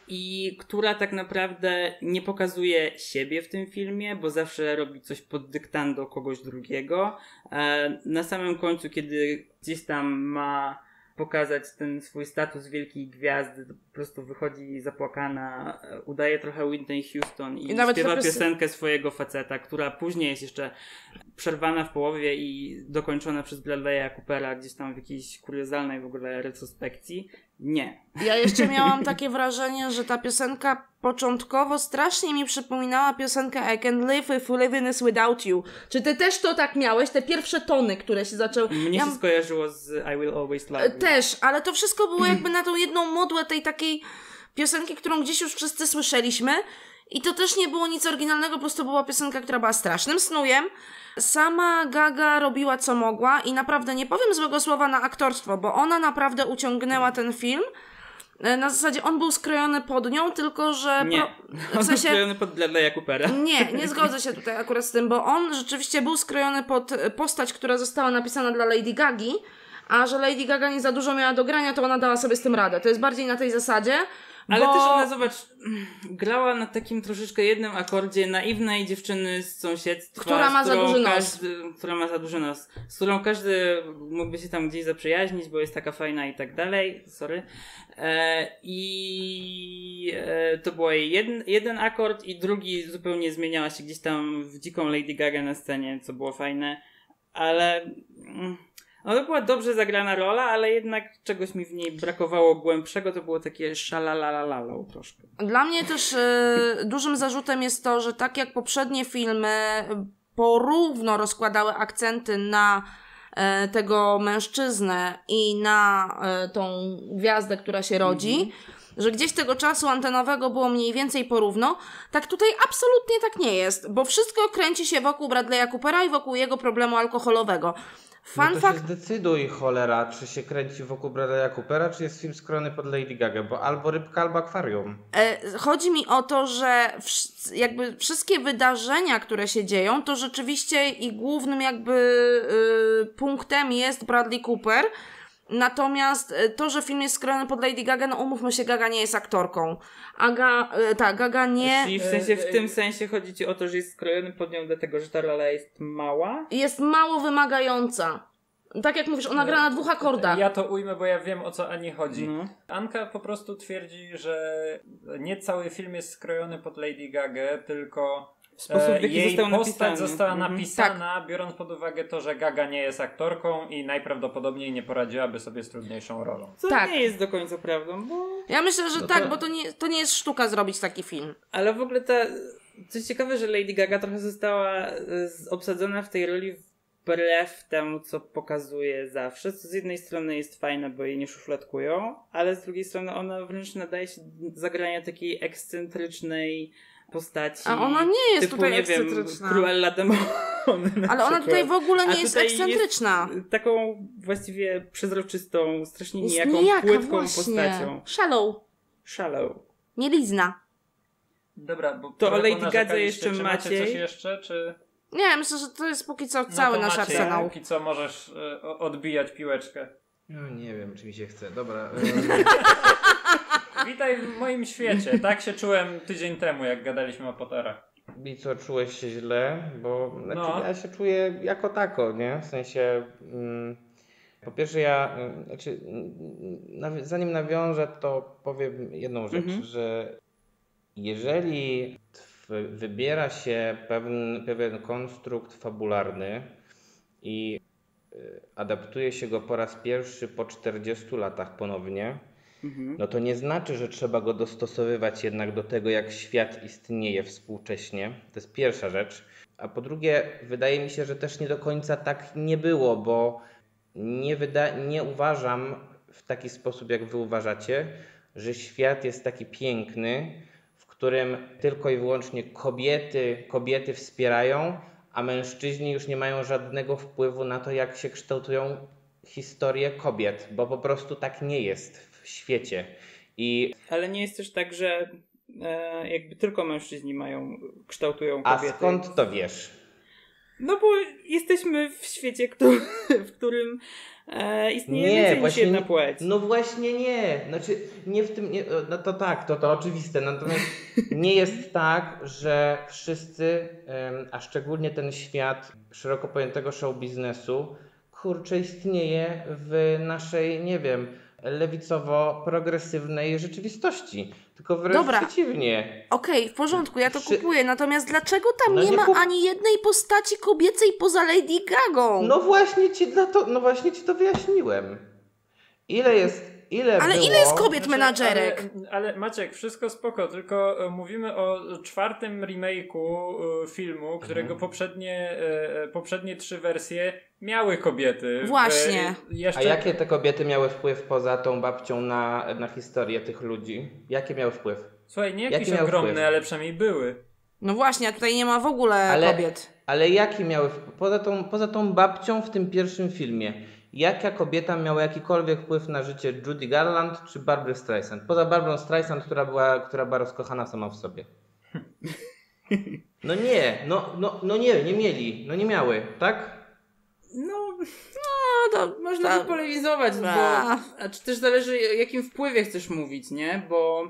I która tak naprawdę nie pokazuje siebie w tym filmie, bo zawsze robi coś pod dyktando kogoś drugiego. E, Na samym końcu, kiedy gdzieś tam ma pokazać ten swój status wielkiej gwiazdy, to po prostu wychodzi zapłakana, e, udaje trochę Whitney Houston i, I śpiewa pios- piosenkę swojego faceta, która później jest jeszcze przerwana w połowie i dokończona przez Bradley'a Coopera gdzieś tam w jakiejś kuriozalnej w ogóle retrospekcji. Nie. Ja jeszcze miałam takie wrażenie, że ta piosenka początkowo strasznie mi przypominała piosenkę I Can Live If Living Is Without You. Czy ty też to tak miałeś? Te pierwsze tony, które się zaczęły... Mnie Ja- się skojarzyło z I Will Always Love E, You. Też, ale to wszystko było jakby na tą jedną modłę tej takiej piosenki, którą gdzieś już wszyscy słyszeliśmy. I to też nie było nic oryginalnego, po prostu była piosenka, która była strasznym snujem. Sama Gaga robiła co mogła i naprawdę nie powiem złego słowa na aktorstwo, bo ona naprawdę uciągnęła ten film. E, Na zasadzie on był skrojony pod nią, tylko że. Nie. pro- On w sensie. skrojony pod Bradley'a Coopera. Nie, nie zgodzę się tutaj akurat z tym, bo on rzeczywiście był skrojony pod postać, która została napisana dla Lady Gagi, a że Lady Gaga nie za dużo miała do grania, to ona dała sobie z tym radę. To jest bardziej na tej zasadzie. Ale bo... też ona, zobacz, grała na takim troszeczkę jednym akordzie naiwnej dziewczyny z sąsiedztwa. Która ma za duży nos. Każdy, która ma za duży nos. Z którą każdy mógłby się tam gdzieś zaprzyjaźnić, bo jest taka fajna i tak dalej. Sorry. E, I e, to był jej jeden, jeden akord i drugi zupełnie zmieniała się gdzieś tam w dziką Lady Gaga na scenie, co było fajne. Ale... mm, no to była dobrze zagrana rola, ale jednak czegoś mi w niej brakowało głębszego, to było takie szalalalalalau troszkę. Dla mnie też e, dużym zarzutem jest to, że tak jak poprzednie filmy porówno rozkładały akcenty na e, tego mężczyznę i na e, tą gwiazdę, która się rodzi, że gdzieś tego czasu antenowego było mniej więcej porówno, tak tutaj absolutnie tak nie jest, bo wszystko kręci się wokół Bradley'a Coopera i wokół jego problemu alkoholowego. Fun no to fact, się zdecyduj, cholera, czy się kręci wokół Bradley'a Coopera, czy jest film skrojony pod Lady Gaga, bo albo rybka, albo akwarium. E, Chodzi mi o to, że jakby wszystkie wydarzenia, które się dzieją, to rzeczywiście i głównym jakby y, punktem jest Bradley Cooper. Natomiast y, to, że film jest skrojony pod Lady Gaga, no umówmy się, Gaga nie jest aktorką. Aga, y, tak, Gaga nie Czyli w sensie, w e, tym sensie chodzi ci o to, że jest skrojony pod nią dlatego, że ta rola jest mała? jest mało wymagająca. Tak jak mówisz, ona gra na dwóch akordach. Ja to ujmę, bo ja wiem o co Ani chodzi. No. Anka po prostu twierdzi, że nie cały film jest skrojony pod Lady Gagę, tylko sposób, w jaki jej został postać napisany. została Mhm. napisana, biorąc pod uwagę to, że Gaga nie jest aktorką i najprawdopodobniej nie poradziłaby sobie z trudniejszą rolą. Co Tak. nie jest do końca prawdą, bo... Ja myślę, że No tak, to- bo to nie, to nie jest sztuka zrobić taki film. Ale w ogóle ta... Coś ciekawe, że Lady Gaga trochę została z- obsadzona w tej roli wbrew temu, co pokazuje zawsze. Co z jednej strony jest fajne, bo jej nie szufladkują, ale z drugiej strony ona wręcz nadaje się do zagrania takiej ekscentrycznej postaci. A ona nie jest typu, tutaj nie wiem, ekscentryczna. Cruella de Mon. Ale ona tutaj w ogóle nie A jest tutaj ekscentryczna. Jest taką właściwie przezroczystą, strasznie Jest nijaką, nijaka płytką właśnie. postacią. Shallow. Shallow. Mielizna. Dobra, bo To o Lady Gadze jeszcze czy macie Maciej? coś jeszcze, czy... Nie, myślę, że to jest póki co No cały to nasz Maciej, arsenał. Póki co możesz o- odbijać piłeczkę. No nie wiem, czy mi się chce. Dobra. Witaj w moim świecie. Tak się czułem tydzień temu, jak gadaliśmy o Potterach. I co, czułeś się źle? Bo znaczy, No. ja się czuję jako tako, nie? W sensie... Mm, po pierwsze ja, mm, znaczy, mm, zanim nawiążę, to powiem jedną rzecz, Mhm. że jeżeli wybiera się pewien, pewien konstrukt fabularny i y, adaptuje się go po raz pierwszy po 40 latach ponownie, Mhm. no to nie znaczy, że trzeba go dostosowywać jednak do tego, jak świat istnieje współcześnie. To jest pierwsza rzecz. A po drugie, wydaje mi się, że też nie do końca tak nie było, bo nie, wyda- nie uważam w taki sposób, jak wy uważacie, że świat jest taki piękny, w którym tylko i wyłącznie kobiety, kobiety wspierają, a mężczyźni już nie mają żadnego wpływu na to, jak się kształtują historie kobiet, bo po prostu tak nie jest w świecie. I Ale nie jest też tak, że e, jakby tylko mężczyźni mają, kształtują a kobiety. skąd to wiesz? No bo jesteśmy w świecie, który, w którym e, istnieje Nie, więcej niż jedna płeć. No właśnie nie. Znaczy, nie w tym. Nie, no to tak, to, to oczywiste. Natomiast nie jest tak, że wszyscy, a szczególnie ten świat szeroko pojętego show biznesu, kurczę, istnieje w naszej, nie wiem, lewicowo-progresywnej rzeczywistości. Tylko wręcz Dobra. przeciwnie. Okej, w porządku, ja to Przy- kupuję. Natomiast dlaczego tam No nie nie ma kup- ani jednej postaci kobiecej poza Lady Gagą? No właśnie ci, dla to, no właśnie ci to wyjaśniłem. Ile jest, ile Ale było... ile jest kobiet Znaczy, menadżerek? Ale, ale Maciek, wszystko spoko, tylko e, mówimy o czwartym remake'u e, filmu, którego Mhm. poprzednie, e, poprzednie trzy wersje miały kobiety. Właśnie. Jeszcze... A jakie te kobiety miały wpływ poza tą babcią na, na historię tych ludzi? Jakie miały wpływ? Słuchaj, nie Jaki jakieś miał ogromne, wpływ? ale przynajmniej były. No właśnie, a tutaj nie ma w ogóle Ale- kobiet. Ale jaki miały, wp- poza tą, poza tą babcią w tym pierwszym filmie, jaka kobieta miała jakikolwiek wpływ na życie Judy Garland czy Barbary Streisand? Poza Barbarą Streisand, która była, która była rozkochana sama w sobie. No nie, no, no, no nie, nie mieli, no nie miały, tak? No, No to można tak. by polemizować, bo... A. Czy też zależy, o jakim wpływie chcesz mówić, nie? Bo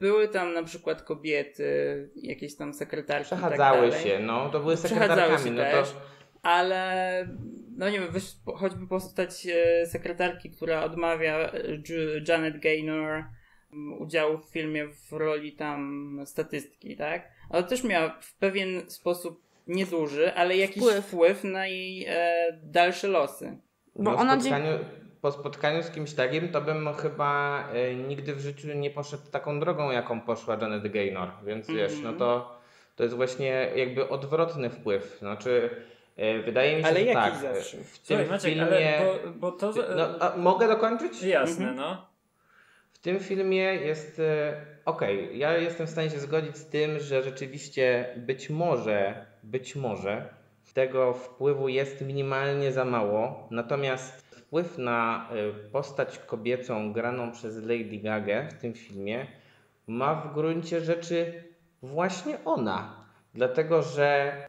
były tam na przykład kobiety, jakieś tam sekretarki tak Przechadzały dalej. się, no, to były sekretarkami, się no też. Ale no nie wiem, po- choćby postać e, sekretarki, która odmawia e, Janet Gaynor m, udziału w filmie w roli tam statystki, tak? Ale też miała w pewien sposób nieduży, ale jakiś Wpływ. wpływ, na jej e, dalsze losy. Bo no, ona spotkaniu, Po spotkaniu z kimś takim, to bym chyba e, nigdy w życiu nie poszedł taką drogą, jaką poszła Janet Gaynor, więc wiesz, Mhm. no to, to jest właśnie jakby odwrotny wpływ. Znaczy, e, wydaje mi się, Ale że jaki tak, zawsze? w tym Słuchaj, Maciek, filmie... ale bo, bo to... No, a mogę dokończyć? Jasne, Mhm. no. W tym filmie jest. e, Okej, ja jestem w stanie się zgodzić z tym, że rzeczywiście być może, być może tego wpływu jest minimalnie za mało. Natomiast wpływ na e, postać kobiecą graną przez Lady Gaga w tym filmie ma w gruncie rzeczy właśnie ona. Dlatego, że e,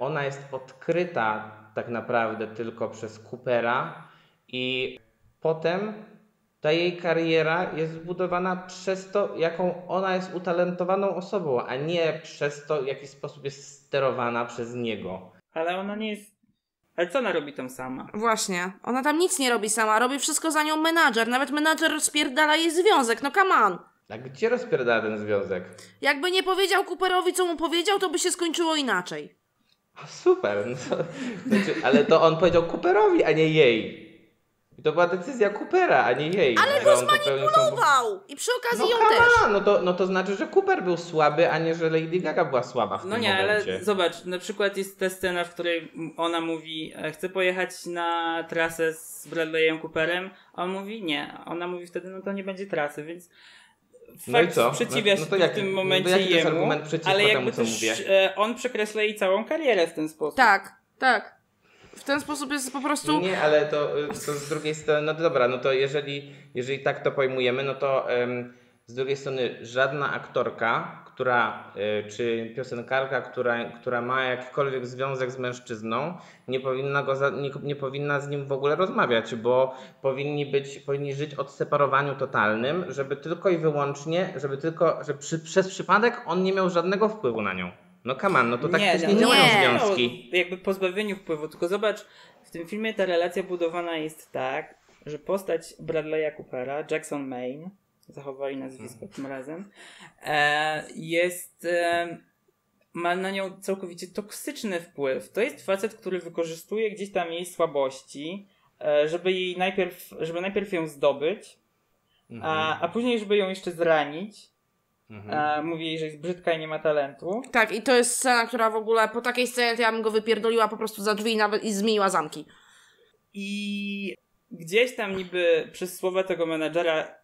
ona jest odkryta tak naprawdę tylko przez Coopera i potem ta jej kariera jest zbudowana przez to, jaką ona jest utalentowaną osobą, a nie przez to, w jaki sposób jest sterowana przez niego. Ale ona nie jest... Ale co ona robi tam sama? Właśnie. Ona tam nic nie robi sama, robi wszystko za nią menadżer. Nawet menadżer rozpierdala jej związek, no come on. A gdzie rozpierdala ten związek? Jakby nie powiedział Cooperowi, co mu powiedział, to by się skończyło inaczej. A super, no to, znaczy, ale to on powiedział Cooperowi, a nie jej. I to była decyzja Coopera, a nie jej. Ale go Zmanipulował! I przy okazji No ją też. no to, no to znaczy, że Cooper był słaby, a nie, że Lady Gaga była słaba w No tym nie, momencie. ale zobacz, na przykład jest ta scena, w której ona mówi, e, chcę pojechać na trasę z Bradleyem Cooperem, a on mówi nie. Ona mówi wtedy, no to nie będzie trasy, więc No fakt co? sprzeciwia No- się no to w jaki- tym no to momencie jemu, argument przeciwko ale temu, jakby co też mówię? e, on przekreśla jej całą karierę w ten sposób. Tak, tak. W ten sposób jest po prostu... Nie, ale to, y, to z drugiej strony, no dobra, no to jeżeli, jeżeli tak to pojmujemy, no to em, z drugiej strony żadna aktorka, która, y, czy piosenkarka, która, która ma jakikolwiek związek z mężczyzną, nie powinna, go za, nie, nie powinna z nim w ogóle rozmawiać, bo powinni być, powinni żyć odseparowaniu totalnym, żeby tylko i wyłącznie, żeby tylko, że przy, przez przypadek on nie miał żadnego wpływu na nią. No come on, no to tak też nie, no, działają nie. związki. No, jakby pozbawieniu wpływu, tylko zobacz, w tym filmie ta relacja budowana jest tak, że postać Bradley'a Coopera, Jackson Maine, zachowali nazwisko tym razem, e, jest, e, ma na nią całkowicie toksyczny wpływ. To jest facet, który wykorzystuje gdzieś tam jej słabości, e, żeby jej najpierw, żeby najpierw ją zdobyć, a, a później, żeby ją jeszcze zranić. Mhm. A, mówi jej, że jest brzydka i nie ma talentu. Tak, i to jest scena, która w ogóle po takiej scenie to ja bym go wypierdoliła po prostu za drzwi i nawet i zmieniła zamki. I gdzieś tam niby przez słowa tego menadżera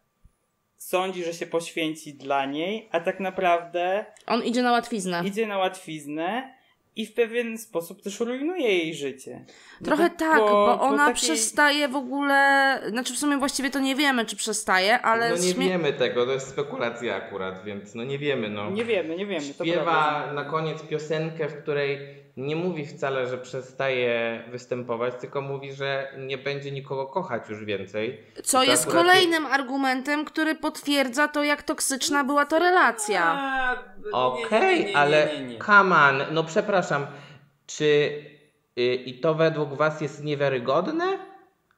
sądzi, że się poświęci dla niej, a tak naprawdę On idzie na łatwiznę. idzie na łatwiznę i w pewien sposób też rujnuje jej życie. Trochę No tak, bo, ona takiej- przestaje w ogóle. Znaczy, w sumie właściwie to nie wiemy, czy przestaje, ale. No nie śmie- wiemy tego, to jest spekulacja akurat, więc no nie wiemy. No. Nie wiemy, nie wiemy. To Śpiewa na koniec piosenkę, w której nie mówi wcale, że przestaje występować, tylko mówi, że nie będzie nikogo kochać już więcej. Co jest kolejnym argumentem, który potwierdza to, jak toksyczna była to relacja. Okej, nie, ale come on, no przepraszam, czy y, i to według was jest niewiarygodne,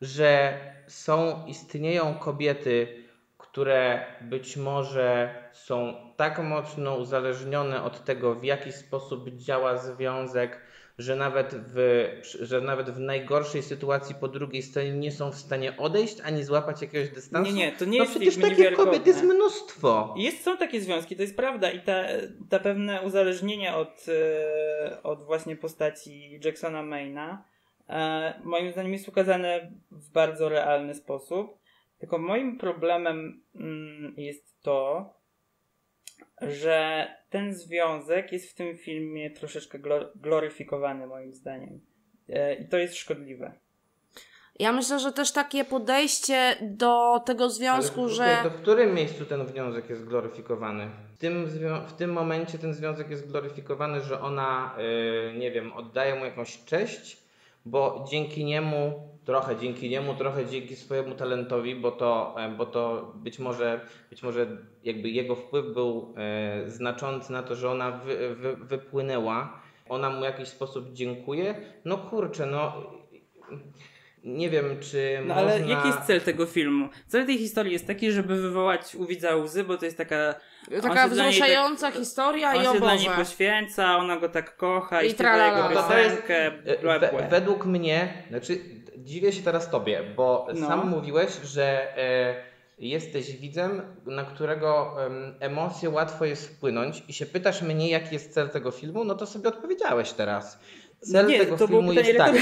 że są, istnieją kobiety, które być może są tak mocno uzależnione od tego, w jaki sposób działa związek, że nawet w, że nawet w najgorszej sytuacji po drugiej stronie nie są w stanie odejść ani złapać jakiegoś dystansu. Nie, nie, to nie no jest przecież takich kobiet jest mnóstwo. Jest, są takie związki, to jest prawda i ta, ta pewne uzależnienie od, e, od właśnie postaci Jacksona Maina e, moim zdaniem jest ukazane w bardzo realny sposób. Tylko moim problemem mm, jest to, że ten związek jest w tym filmie troszeczkę glo- gloryfikowany moim zdaniem. E, I to jest szkodliwe. Ja myślę, że też takie podejście do tego związku, Ale w- że. To w którym miejscu ten związek jest gloryfikowany? W tym, w tym momencie ten związek jest gloryfikowany, że ona, yy, nie wiem, oddaje mu jakąś cześć, bo dzięki niemu, trochę dzięki niemu, trochę dzięki swojemu talentowi, bo to, e, bo to być może, być może jakby jego wpływ był e, znaczący na to, że ona wy, wy, wypłynęła, ona mu w jakiś sposób dziękuję. No kurczę, no nie wiem, czy No można... ale jaki jest cel tego filmu? Cel tej historii jest taki, żeby wywołać u widza łzy, bo to jest taka On Taka się wzruszająca historia On i się o dla niej poświęca, ona go tak kocha i, I śpiewa jego tralala. To jest- piosenkę, według mnie, znaczy dziwię się teraz tobie, bo No. sam mówiłeś, że e, jesteś widzem, na którego em, emocje łatwo jest wpłynąć i się pytasz mnie, jaki jest cel tego filmu, no to sobie odpowiedziałeś teraz. Cel Nie, tego filmu jest taki.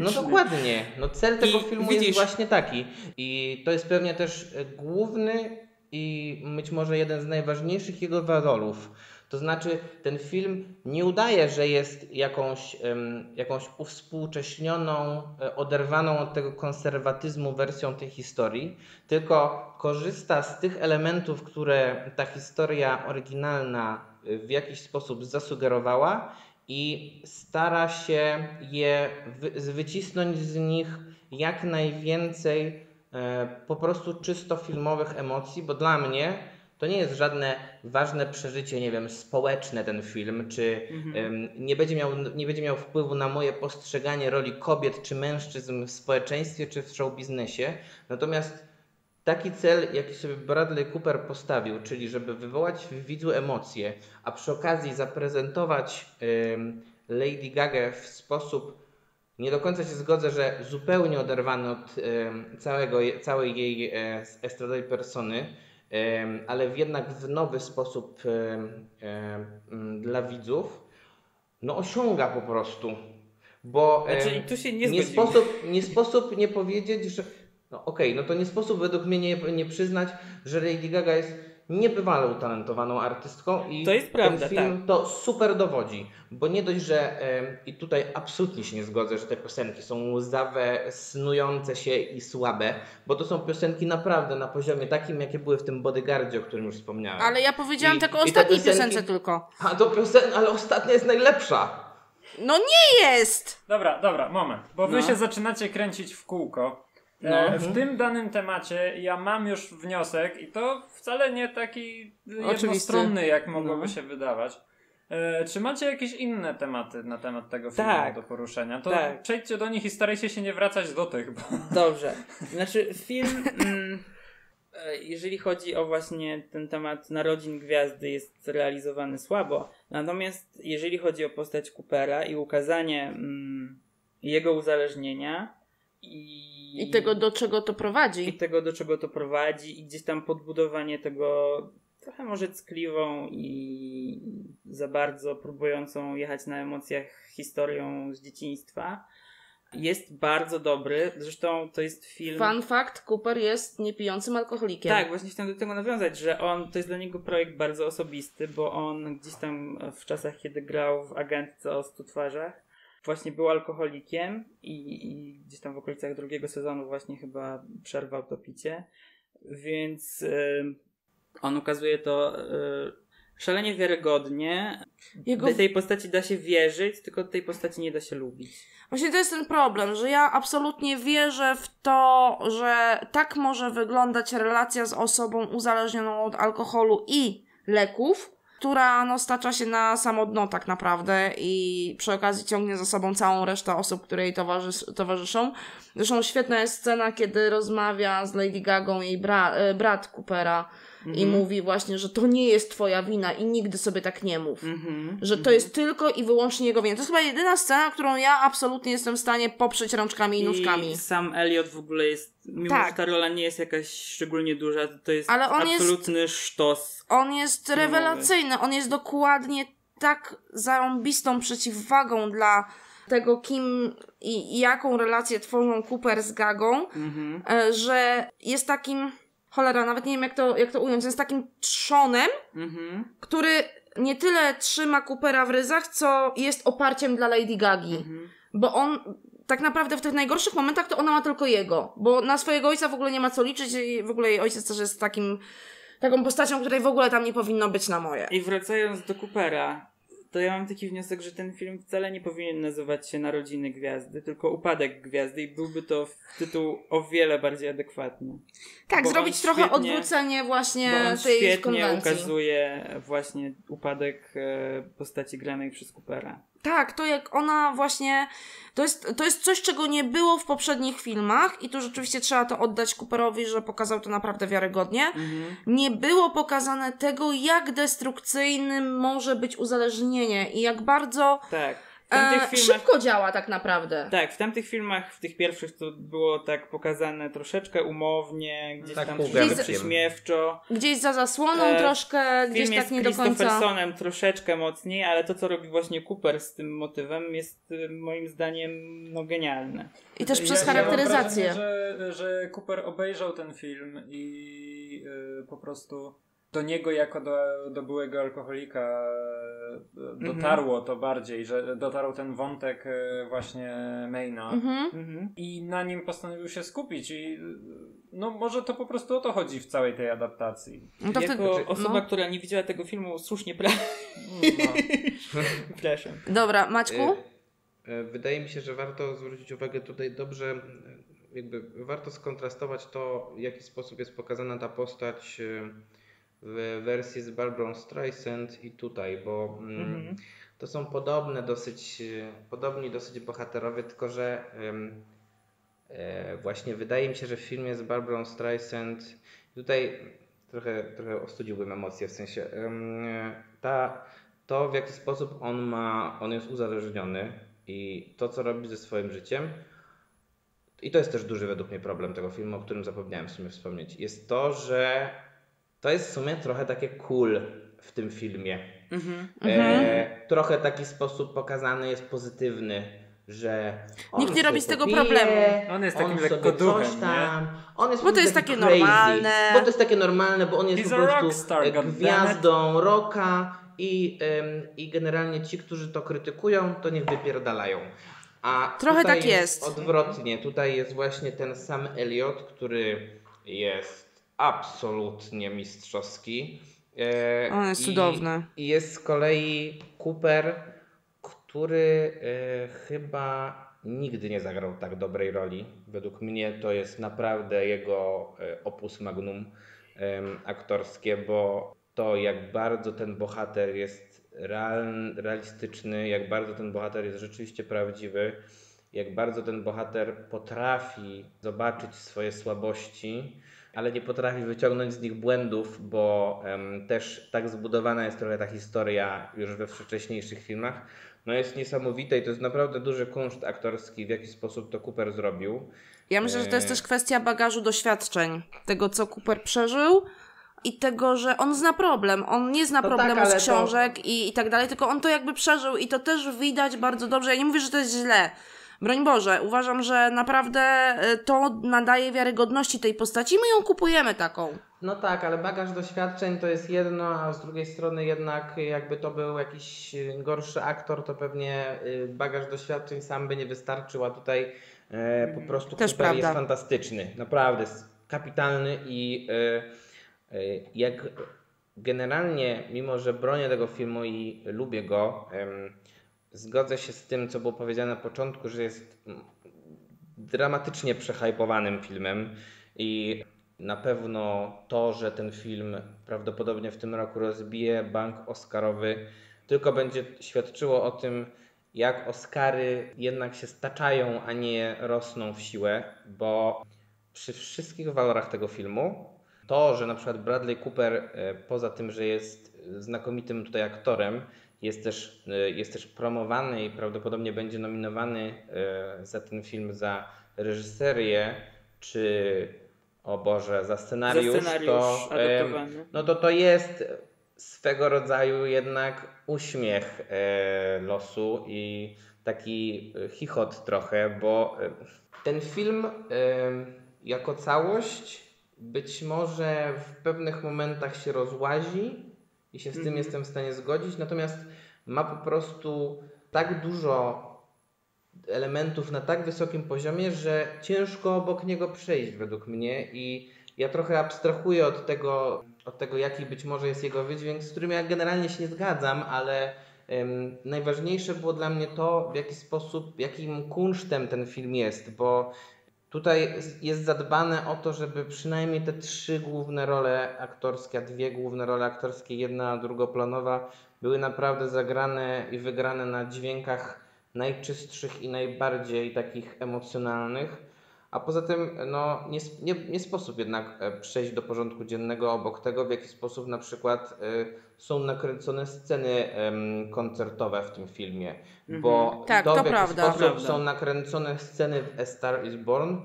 No dokładnie. No cel tego I filmu widzisz- jest właśnie taki. I to jest pewnie też e, główny i być może jeden z najważniejszych jego walorów. To znaczy, ten film nie udaje, że jest jakąś, jakąś uwspółcześnioną, e, oderwaną od tego konserwatyzmu wersją tej historii, tylko korzysta z tych elementów, które ta historia oryginalna e, w jakiś sposób zasugerowała i stara się je wy, wycisnąć z nich jak najwięcej e, po prostu czysto filmowych emocji, bo dla mnie to nie jest żadne ważne przeżycie, nie wiem, społeczne ten film, czy em, nie, będzie miał, nie będzie miał wpływu na moje postrzeganie roli kobiet czy mężczyzn w społeczeństwie czy w show biznesie. Natomiast taki cel, jaki sobie Bradley Cooper postawił, czyli żeby wywołać w widzu emocje, a przy okazji zaprezentować Lady Gaga w sposób, nie do końca się zgodzę, że zupełnie oderwany od całego, całej jej e, estradowej persony, ale jednak w nowy sposób mm, dla widzów, no osiąga po prostu. Bo Znaczy, tu się nie nie, sposób, nie sposób nie powiedzieć, że. No okej, no to nie sposób według mnie nie, nie przyznać, że Lady Gaga jest niebywale utalentowaną artystką i To jest prawda, ten film to super dowodzi, bo nie dość, że i tutaj absolutnie się nie zgodzę, że te piosenki są łzawe, snujące się i słabe, bo to są piosenki naprawdę na poziomie takim, jakie były w tym Bodyguardzie, o którym już wspomniałem. Ale ja powiedziałam I- tylko o ostatniej piosenki- piosence tylko. A to piosen, ale ostatnia jest najlepsza. No nie jest! Dobra, dobra, moment, bo wy No. się zaczynacie kręcić w kółko. No. E, w tym danym temacie ja mam już wniosek i to wcale nie taki jednostronny, jak mogłoby No. się wydawać. E, czy macie jakieś inne tematy na temat tego filmu Tak. do poruszenia? To Tak. przejdźcie do nich i starajcie się nie wracać do tych, bo Dobrze. Znaczy, film, mm, e, jeżeli chodzi o właśnie ten temat narodzin gwiazdy, jest realizowany słabo. Natomiast jeżeli chodzi o postać Coopera i ukazanie mm, jego uzależnienia i, I tego, do czego to i prowadzi. tego, do czego to prowadzi, i gdzieś tam podbudowanie tego trochę może ckliwą i za bardzo próbującą jechać na emocjach historią z dzieciństwa. Jest bardzo dobry. Zresztą to jest film. Fun fact, Cooper jest niepijącym alkoholikiem. Tak, właśnie chciałem do tego nawiązać, że on to jest dla niego projekt bardzo osobisty, bo on gdzieś tam w czasach, kiedy grał w agentce o stu twarzach, właśnie był alkoholikiem i, i gdzieś tam w okolicach drugiego sezonu właśnie chyba przerwał to picie. Więc y, on ukazuje to y, szalenie wiarygodnie. Jego... Tej postaci da się wierzyć, tylko tej postaci nie da się lubić. Właśnie to jest ten problem, że ja absolutnie wierzę w to, że tak może wyglądać relacja z osobą uzależnioną od alkoholu i leków. Która no, stacza się na samodno tak naprawdę i przy okazji ciągnie za sobą całą resztę osób, które jej towarzys towarzyszą. Zresztą świetna jest scena, kiedy rozmawia z Lady Gagą jej bra e, brat Coopera i mówi właśnie, że to nie jest twoja wina i nigdy sobie tak nie mów. Mhm. Że to jest tylko i wyłącznie jego wina. To jest chyba jedyna scena, którą ja absolutnie jestem w stanie poprzeć rączkami i nóżkami. I sam Elliot w ogóle jest, mimo Tak. że ta rola nie jest jakaś szczególnie duża, to, jest Ale on jest- absolutny sztos. On jest rewelacyjny. On jest dokładnie tak zarąbistą przeciwwagą dla tego, kim i, jaką relację tworzą Cooper z Gagą, Mhm. e, że jest takim, cholera, nawet nie wiem jak to, jak to ująć, jest takim trzonem, Mhm. który nie tyle trzyma Coopera w ryzach, co jest oparciem dla Lady Gagi. Mhm. Bo on tak naprawdę w tych najgorszych momentach to ona ma tylko jego. Bo na swojego ojca w ogóle nie ma co liczyć i w ogóle jej ojciec też jest takim, taką postacią, której w ogóle tam nie powinno być na moje. I wracając do Coopera, to ja mam taki wniosek, że ten film wcale nie powinien nazywać się Narodziny Gwiazdy, tylko Upadek Gwiazdy i byłby to w tytuł o wiele bardziej adekwatny. Tak, Bo zrobić trochę świetnie- odwrócenie właśnie Bo on tej świetnie konwencji. ukazuje właśnie upadek e, postaci granej przez Coopera. Tak, to jak ona właśnie. To jest, to jest coś, czego nie było w poprzednich filmach, i tu rzeczywiście trzeba to oddać Cooperowi, że pokazał to naprawdę wiarygodnie. Mhm. Nie było pokazane tego, jak destrukcyjnym może być uzależnienie i jak bardzo Tak. Tamtych e, filmach szybko działa tak naprawdę. Tak, w tamtych filmach, w tych pierwszych to było tak pokazane troszeczkę umownie, gdzieś Tak tam gadkiem. prześmiewczo. Gdzieś za zasłoną E, troszkę, gdzieś tak nie do końca. Christophersonem troszeczkę mocniej, ale to, co robi właśnie Cooper z tym motywem jest y, moim zdaniem no, genialne. I też Ja- przez ja mam charakteryzację. wrażenie, że, że Cooper obejrzał ten film i y, po prostu do niego jako do, do byłego alkoholika y, dotarło to bardziej, że dotarł ten wątek y, właśnie Maina. Mhm. Mhm. I na nim postanowił się skupić i y, no może to po prostu o to chodzi w całej tej adaptacji. No to jako wtedy, osoba, no. która nie widziała tego filmu, słusznie pra... No. Przepraszam. Dobra, Maćku? E, e, Wydaje mi się, że warto zwrócić uwagę tutaj dobrze, e, jakby warto skontrastować to, w jaki sposób jest pokazana ta postać e, w wersji z Barbara Streisand i tutaj, bo mm, Mhm. to są podobne dosyć, podobni dosyć bohaterowie, tylko że e, właśnie wydaje mi się, że w filmie z Barbara Streisand tutaj trochę, trochę ostudziłbym emocje, w sensie ta, to w jaki sposób on ma, on jest uzależniony i to co robi ze swoim życiem i to jest też duży według mnie problem tego filmu, o którym zapomniałem w sumie wspomnieć, jest to, że to jest w sumie trochę takie cool w tym filmie. Mhm. E, trochę taki sposób pokazany jest pozytywny, że on Nikt nie robi z tego popije, problemu. On jest takim sobie lekko duchem, coś tam, On jest Bo to jest takie crazy, normalne. Bo to jest takie normalne, bo on jest He's po prostu rockstar, e, gwiazdą rocka i, em, i generalnie ci, którzy to krytykują, to niech wypierdalają. A Trochę tutaj tak jest. Odwrotnie, tutaj jest właśnie ten sam Elliot, który jest absolutnie mistrzowski. E, On jest i- cudowny. I jest z kolei Cooper, który e, chyba nigdy nie zagrał tak dobrej roli. Według mnie to jest naprawdę jego e, opus magnum aktorskie, bo to jak bardzo ten bohater jest real, realistyczny, jak bardzo ten bohater jest rzeczywiście prawdziwy, jak bardzo ten bohater potrafi zobaczyć swoje słabości, ale nie potrafi wyciągnąć z nich błędów, bo em, też tak zbudowana jest trochę ta historia już we wcześniejszych filmach. No jest niesamowite i to jest naprawdę duży kunszt aktorski, w jaki sposób to Cooper zrobił. Ja myślę, że to jest E. też kwestia bagażu doświadczeń. Tego, co Cooper przeżył i tego, że on zna problem. On nie zna No tak, problemu ale z to- książek i, i tak dalej, tylko on to jakby przeżył i to też widać bardzo dobrze. Ja nie mówię, że to jest źle. Broń Boże, uważam, że naprawdę y, to nadaje wiarygodności tej postaci i my ją kupujemy taką. No tak, ale bagaż doświadczeń to jest jedno, a z drugiej strony jednak jakby to był jakiś y, gorszy aktor, to pewnie y, bagaż doświadczeń sam by nie wystarczył, a tutaj e, po prostu Też Cooper jest prawda. fantastyczny, naprawdę jest kapitalny i e, e, jak generalnie, mimo że bronię tego filmu i lubię go, zgodzę się z tym, co było powiedziane na początku, że jest dramatycznie przehypowanym filmem i na pewno to, że ten film prawdopodobnie w tym roku rozbije bank Oscarowy, tylko będzie świadczyło o tym, jak Oscary jednak się staczają, a nie rosną w siłę, bo przy wszystkich walorach tego filmu, to, że na przykład Bradley Cooper, e, poza tym, że jest znakomitym tutaj aktorem, jest też, e, jest też promowany i prawdopodobnie będzie nominowany e, za ten film za reżyserię, czy o Boże, za scenariusz, Za scenariusz to, no to to jest swego rodzaju jednak uśmiech e, losu i taki chichot trochę, bo ten film jako całość być może w pewnych momentach się rozłazi i się z tym Mhm. jestem w stanie zgodzić, natomiast ma po prostu tak dużo elementów na tak wysokim poziomie, że ciężko obok niego przejść według mnie i ja trochę abstrahuję od tego, od tego jaki być może jest jego wydźwięk, z którym ja generalnie się nie zgadzam, ale em, najważniejsze było dla mnie to, w jaki sposób, jakim kunsztem ten film jest, bo tutaj jest zadbane o to, żeby przynajmniej te trzy główne role aktorskie, dwie główne role aktorskie, jedna drugoplanowa, były naprawdę zagrane i wygrane na dźwiękach najczystszych i najbardziej takich emocjonalnych. A poza tym no, nie, nie, nie sposób jednak e, przejść do porządku dziennego obok tego, w jaki sposób na przykład e, są nakręcone sceny em, koncertowe w tym filmie. Bo Tak, to, to w jaki prawda. sposób Prawda. są nakręcone sceny w A Star is Born,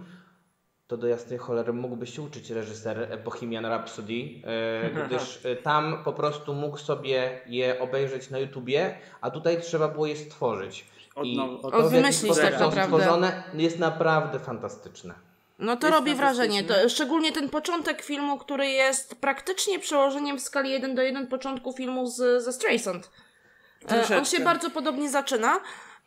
to do jasnej cholery mógłby się uczyć reżyser Bohemian Rhapsody, e, gdyż tam po prostu mógł sobie je obejrzeć na YouTubie, a tutaj trzeba było je stworzyć. Od Od wymyślić tak naprawdę. stworzone, jest naprawdę fantastyczne. No to Jest robi wrażenie. To, szczególnie ten początek filmu, który jest praktycznie przełożeniem w skali 1 do 1 początku filmu z, ze Streisand. E, On się bardzo podobnie zaczyna.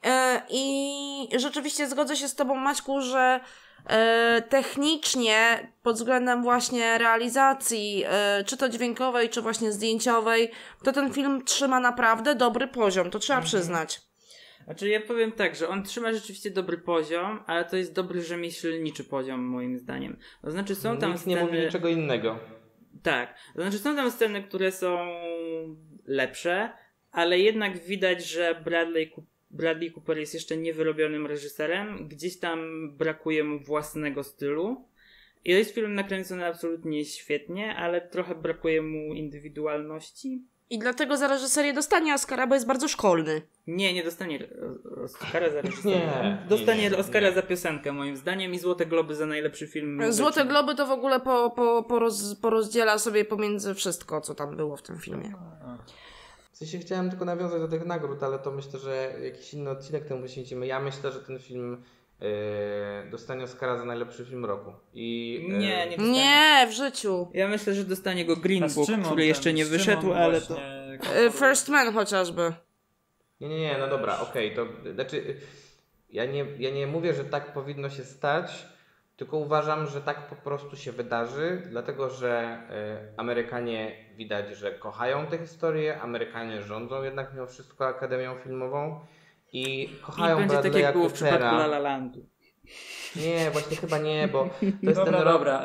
E, I rzeczywiście zgodzę się z Tobą, Maćku, że e, technicznie, pod względem właśnie realizacji, e, czy to dźwiękowej, czy właśnie zdjęciowej, to ten film trzyma naprawdę dobry poziom, to trzeba przyznać. Znaczy ja powiem tak, że on trzyma rzeczywiście dobry poziom, ale to jest dobry rzemieślniczy poziom moim zdaniem. To znaczy są tam Nikt nie sceny... mówi niczego innego. Tak, to znaczy są tam sceny, które są lepsze, ale jednak widać, że Bradley, Bradley Cooper jest jeszcze niewyrobionym reżyserem. Gdzieś tam brakuje mu własnego stylu. I to jest film nakręcony absolutnie świetnie, ale trochę brakuje mu indywidualności. I dlatego za reżyserię dostanie Oscara, bo jest bardzo szkolny. Nie, nie dostanie e, Oscara za reżyserię. Nie, Dostanie nie, nie, Oscara nie. za piosenkę moim zdaniem i Złote Globy za najlepszy film. Złote. Globy to w ogóle po, po, poroz, porozdziela sobie pomiędzy wszystko, co tam było w tym filmie. W sensie chciałem tylko nawiązać do tych nagród, ale to myślę, że jakiś inny odcinek temu poświęcimy. Ja myślę, że ten film dostanie Oscara za najlepszy film roku. I, e, Nie, nie dostanie. Nie, w życiu. Ja myślę, że dostanie go Green Book, który ten- jeszcze nie wyszedł, ale to. Y, First Man chociażby. Nie, nie, nie, no dobra, okej, to znaczy ja nie, ja nie mówię, że tak powinno się stać, tylko uważam, że tak po prostu się wydarzy, dlatego że y, Amerykanie widać, że kochają tę historię, Amerykanie rządzą jednak mimo wszystko Akademią Filmową i I kochają będzie tak Bradley'a jak było w przypadku. La La Landu. Nie, właśnie chyba nie, bo to jest Dobra, ten dobra.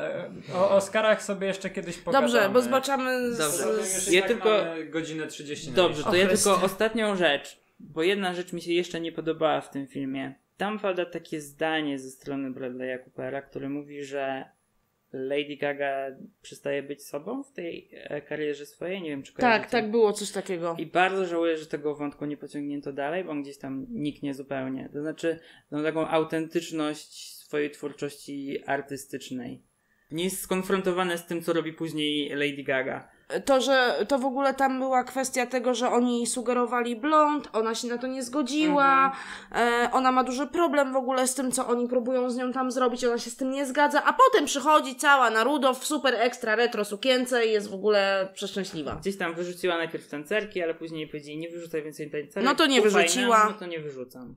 O Oscarach sobie jeszcze kiedyś pogadamy. Dobrze, bo zobaczymy z, Dobrze. Z, Ja ja tylko- godzinę 30 na Dobrze, to ja tylko ostatnią rzecz, bo jedna rzecz mi się jeszcze nie podobała w tym filmie. Tam pada takie zdanie ze strony Bradley'a Coopera, który mówi, że Lady Gaga przestaje być sobą w tej e, karierze swojej. Nie wiem, czy Tak, tak było coś takiego. I bardzo żałuję, że tego wątku nie pociągnięto dalej, bo on gdzieś tam niknie zupełnie. To znaczy, tą taką autentyczność swojej twórczości artystycznej. Nie jest skonfrontowane z tym, co robi później Lady Gaga. To, że to w ogóle tam była kwestia tego, że oni sugerowali blond, ona się na to nie zgodziła, e, ona ma duży problem w ogóle z tym, co oni próbują z nią tam zrobić, ona się z tym nie zgadza, a potem przychodzi cała na rudo w super ekstra retro sukience i jest w ogóle przeszczęśliwa. Gdzieś tam wyrzuciła najpierw tancerki, ale później powiedzieli, nie wyrzucaj więcej tancerek. No to nie Ufaj wyrzuciła. Nam, no to nie wyrzucam.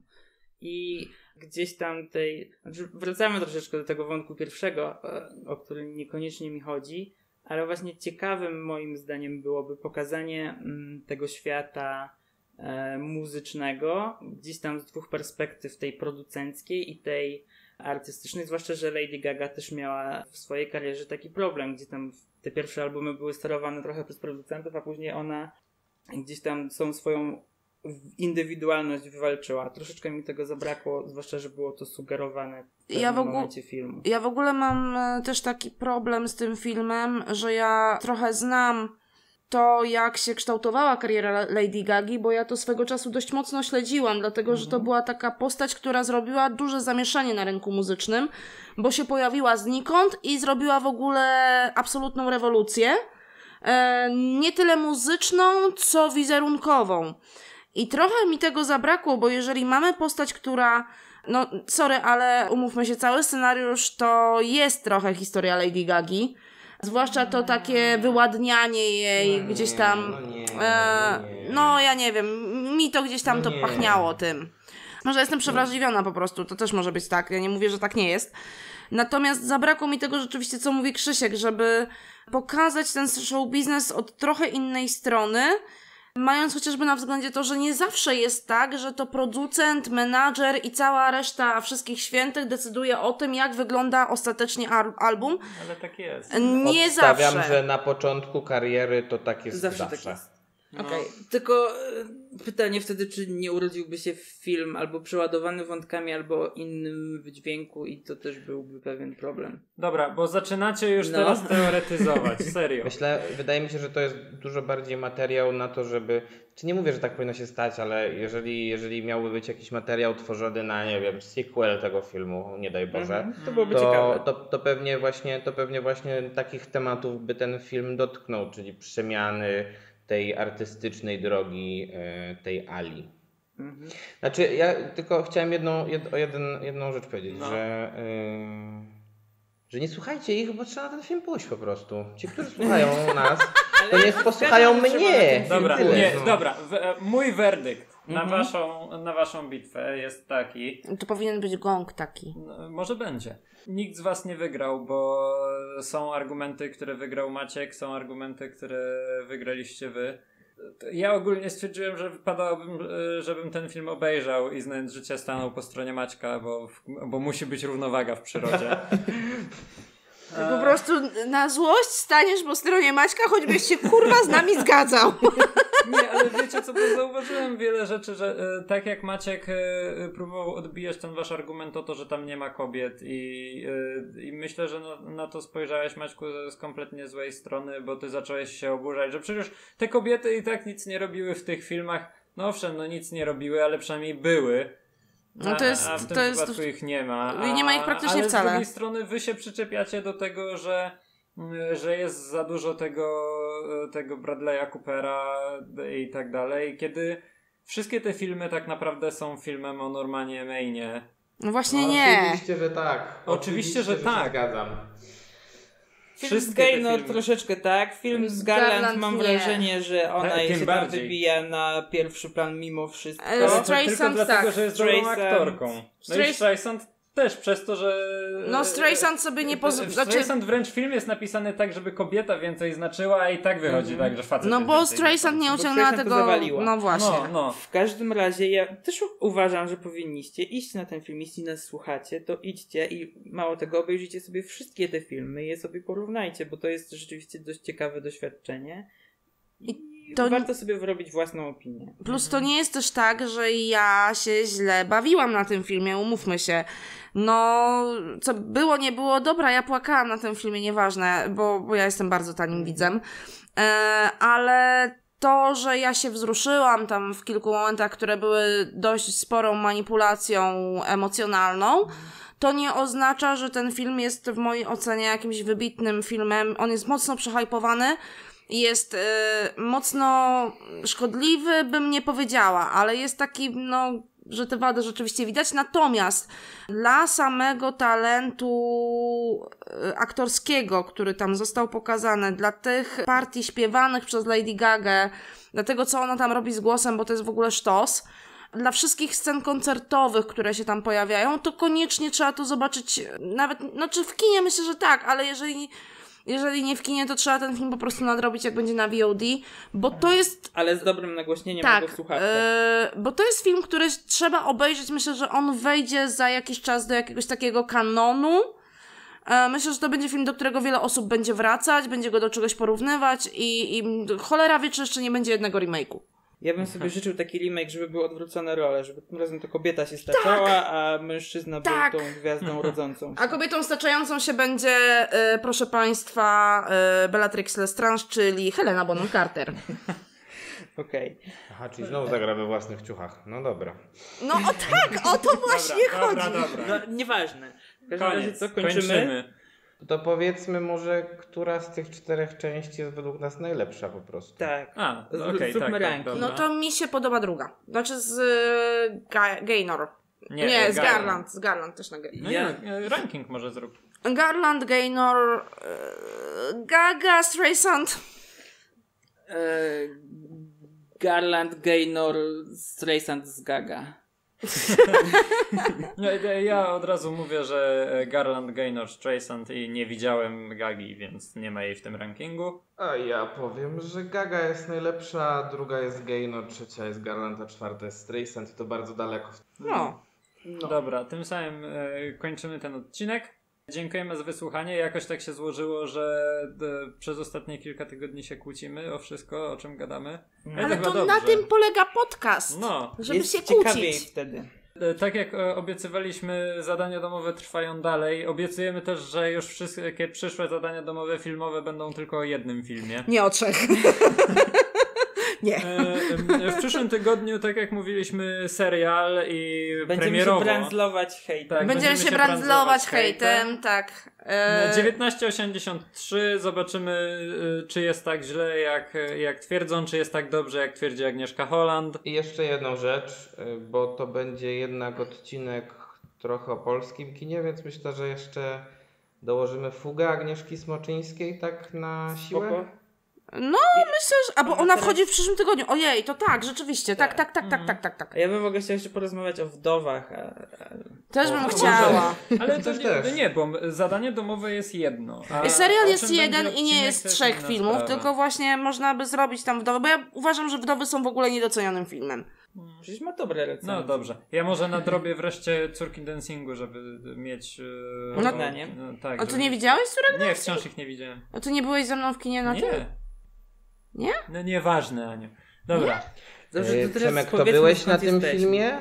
I gdzieś tam tej... Znaczy wracamy troszeczkę do tego wątku pierwszego, e, o którym niekoniecznie mi chodzi, ale właśnie ciekawym moim zdaniem byłoby pokazanie mm, tego świata e, muzycznego, gdzieś tam z dwóch perspektyw, tej producenckiej i tej artystycznej, zwłaszcza, że Lady Gaga też miała w swojej karierze taki problem, gdzie tam te pierwsze albumy były sterowane trochę przez producentów, a później ona gdzieś tam tą swoją indywidualność wywalczyła. Troszeczkę mi tego zabrakło, zwłaszcza, że było to sugerowane w Ja w ogóle- momencie filmu. Ja w ogóle mam e, też taki problem z tym filmem, że ja trochę znam to, jak się kształtowała kariera Lady Gagi, bo ja to swego czasu dość mocno śledziłam, dlatego że to była taka postać, która zrobiła duże zamieszanie na rynku muzycznym, bo się pojawiła znikąd i zrobiła w ogóle absolutną rewolucję. E, nie tyle muzyczną, co wizerunkową. I trochę mi tego zabrakło, bo jeżeli mamy postać, która no, sorry, ale umówmy się, cały scenariusz to jest trochę historia Lady Gagi. Zwłaszcza to takie wyładnianie jej No gdzieś tam. no nie, e, no no, ja nie wiem, mi to gdzieś tam No to nie. pachniało tym. Może jestem przewrażliwiona po prostu, to też może być tak. Ja nie mówię, że tak nie jest. Natomiast zabrakło mi tego rzeczywiście, co mówi Krzysiek, żeby pokazać ten show biznes od trochę innej strony. Mając chociażby na względzie to, że nie zawsze jest tak, że to producent, menadżer i cała reszta wszystkich świętych decyduje o tym, jak wygląda ostatecznie al- album. Ale tak jest. Nie Obstawiam, zawsze. że na początku kariery to tak jest Zawsze, zawsze. tak jest. No. Okej, tylko e, pytanie wtedy, czy nie urodziłby się film albo przeładowany wątkami, albo innym wydźwięku i to też byłby pewien problem. Dobra, bo zaczynacie już No. teraz teoretyzować, serio. Myślę, wydaje mi się, że to jest dużo bardziej materiał na to, żeby. Czy nie mówię, że tak powinno się stać, ale jeżeli, jeżeli miałby być jakiś materiał tworzony na, nie wiem, sequel tego filmu, nie daj Boże, Mhm, To byłoby to, ciekawe. to, to, pewnie właśnie, to pewnie właśnie takich tematów by ten film dotknął, czyli przemiany tej artystycznej drogi e, tej Ali. Mhm. Znaczy, ja tylko chciałem jedną, jed, o jeden, jedną rzecz powiedzieć, No. że, yy, że nie słuchajcie ich, bo trzeba na ten film pójść po prostu. Ci, którzy słuchają nas, to niech posłuchają mnie. Dobra, nie, no. dobra. W, e, mój werdykt na, Mhm. waszą, na waszą bitwę jest taki. To powinien być gong taki. No, może będzie. Nikt z was nie wygrał, bo są argumenty, które wygrał Maciek, są argumenty, które wygraliście wy. Ja ogólnie stwierdziłem, że wypadałoby, e, żebym ten film obejrzał i znając życie stanął po stronie Maćka, bo, bo musi być równowaga w przyrodzie. Po prostu na złość staniesz po stronie Maćka, choćbyś się kurwa z nami zgadzał. Nie, ale wiecie co, bo zauważyłem wiele rzeczy, że e, tak jak Maciek e, próbował odbijać ten wasz argument o to, że tam nie ma kobiet i, e, i myślę, że na to spojrzałeś Maćku z kompletnie złej strony, bo ty zacząłeś się oburzać, że przecież te kobiety i tak nic nie robiły w tych filmach. No owszem, no nic nie robiły, ale przynajmniej były. No to jest- a w tym to jest- przypadku ich nie ma. I nie ma ich praktycznie ale wcale. z drugiej strony wy się przyczepiacie do tego, że mm, że jest za dużo tego, tego Bradley'a Coopera i tak dalej, kiedy wszystkie te filmy tak naprawdę są filmem o Normanie Mainie. No właśnie nie. Oczywiście, że tak. Oczywiście, że się tak. zgadzam. Film Wszystkie z te Gay, no filmy. troszeczkę tak. Film z Garland, Garland mam nie. wrażenie, że ona Tak, się tam bardziej. wybija na pierwszy plan mimo wszystko. E, Ale z to Streisand tylko dlatego, tak. że jest dobrą aktorką. No i Streisand też przez to, że... No Streisand sobie nie pozwolił. Znaczy, Streisand wręcz film jest napisany tak, żeby kobieta więcej znaczyła, a i tak wychodzi tak, że facet no bo więcej Streisand nie uciągnęła tego. zawaliła. No właśnie. No, no. W każdym razie ja też uważam, że powinniście iść na ten film. Jeśli nas słuchacie, to idźcie i mało tego, obejrzyjcie sobie wszystkie te filmy i je sobie porównajcie, bo to jest rzeczywiście dość ciekawe doświadczenie. I to- warto sobie wyrobić własną opinię. Plus to nie jest też tak, że ja się źle bawiłam na tym filmie, umówmy się. No, co było, nie było, dobra, ja płakałam na tym filmie, nieważne, bo, bo ja jestem bardzo tanim widzem. E, ale to, że ja się wzruszyłam tam w kilku momentach, które były dość sporą manipulacją emocjonalną, to nie oznacza, że ten film jest w mojej ocenie jakimś wybitnym filmem. On jest mocno przehypowany jest y, mocno szkodliwy, bym nie powiedziała, ale jest taki, no, że te wady rzeczywiście widać. Natomiast dla samego talentu y, aktorskiego, który tam został pokazany, dla tych partii śpiewanych przez Lady Gaga, dla tego, co ona tam robi z głosem, bo to jest w ogóle sztos, dla wszystkich scen koncertowych, które się tam pojawiają, to koniecznie trzeba to zobaczyć nawet, znaczy w kinie myślę, że tak, ale jeżeli Jeżeli nie w kinie, to trzeba ten film po prostu nadrobić, jak będzie na VOD, bo to jest Ale z dobrym nagłośnieniem tak, albo słuchawką. e, bo to jest film, który trzeba obejrzeć. Myślę, że on wejdzie za jakiś czas do jakiegoś takiego kanonu. E, Myślę, że to będzie film, do którego wiele osób będzie wracać, będzie go do czegoś porównywać i, i cholera wie, czy jeszcze nie będzie jednego remake'u. Ja bym sobie życzył taki remake, żeby były odwrócone role, żeby tym razem to kobieta się staczała, a mężczyzna Tak. był tą gwiazdą rodzącą. A kobietą staczającą się będzie, e, proszę Państwa, e, Bellatrix Lestrange, czyli Helena Bonham Carter. Okej. Aha, czyli znowu zagra we własnych ciuchach. No dobra. No o tak, o to właśnie Dobra, chodzi. dobra, dobra. No, nieważne. W każdym razie co, kończymy? kończymy. To powiedzmy może, która z tych czterech części jest według nas najlepsza po prostu. Tak. A, okej, zróbmy tak, tak, ranking. dobra. No to mi się podoba druga. Znaczy z Ga- Gaynor. Nie, z Garland. Z Garland też na Ga- No Ja- nie, ranking może zrób. Garland, Gaynor, e, Gaga, Streisand. E, Garland, Gaynor, Streisand z Gaga. Ja, ja od razu mówię, że Garland, Gaynor, Streisand i nie widziałem Gagi, więc nie ma jej w tym rankingu. A ja powiem, że Gaga jest najlepsza, druga jest Gaynor, trzecia jest Garland, a czwarta jest Streisand i to bardzo daleko. No. Dobra, tym samym e, kończymy ten odcinek. Dziękujemy za wysłuchanie. Jakoś tak się złożyło, że e, przez ostatnie kilka tygodni się kłócimy o wszystko, o czym gadamy. Ale Ale chyba to na tym polega podcast. No, Żeby Jest się kłócić. wtedy. E, Tak jak e, obiecywaliśmy, zadania domowe trwają dalej. Obiecujemy też, że już wszystkie przyszłe zadania domowe filmowe będą tylko o jednym filmie. Nie o trzech. Nie. E, W przyszłym tygodniu, tak jak mówiliśmy, serial i Będziemy premierowo. się brandzlować hejtem. Tak, Będziemy się brandzlować brandzlować hejtem, tak. E, 1983 zobaczymy, y, czy jest tak źle, jak, jak twierdzą, czy jest tak dobrze, jak twierdzi Agnieszka Holland. I jeszcze jedną rzecz, y, bo to będzie jednak odcinek trochę o polskim kinie, więc myślę, że jeszcze dołożymy fugę Agnieszki Smoczyńskiej tak na siłę. Spoko. No, myślę, że. A bo Ona ona teraz- wchodzi w przyszłym tygodniu. Ojej, to tak, rzeczywiście. Tak, tak, tak, tak, tak, tak, tak. A ja bym w ogóle chciał jeszcze porozmawiać o wdowach. A, a... Też O, bym to chciała. Ale to Też, nie, też. nie, bo zadanie domowe jest jedno. A Serial o jest jeden i nie jest trzech filmów, sprawa. tylko właśnie można by zrobić tam wdowy, bo ja uważam, że wdowy są w ogóle niedocenionym filmem. Przecież ma dobre recenzje. No dobrze. Ja może nadrobię wreszcie Córki Dancingu, żeby mieć... e, No- Porównanie. no, tak, A ty żeby- nie widziałeś Córek? Nie, wciąż ich nie widziałem. A ty nie byłeś ze mną w kinie na tym? Nie. Nie? No nieważne, Aniu. Dobra. Dobrze, Y, to teraz Przemek, to byłeś na tym jesteśmy. filmie?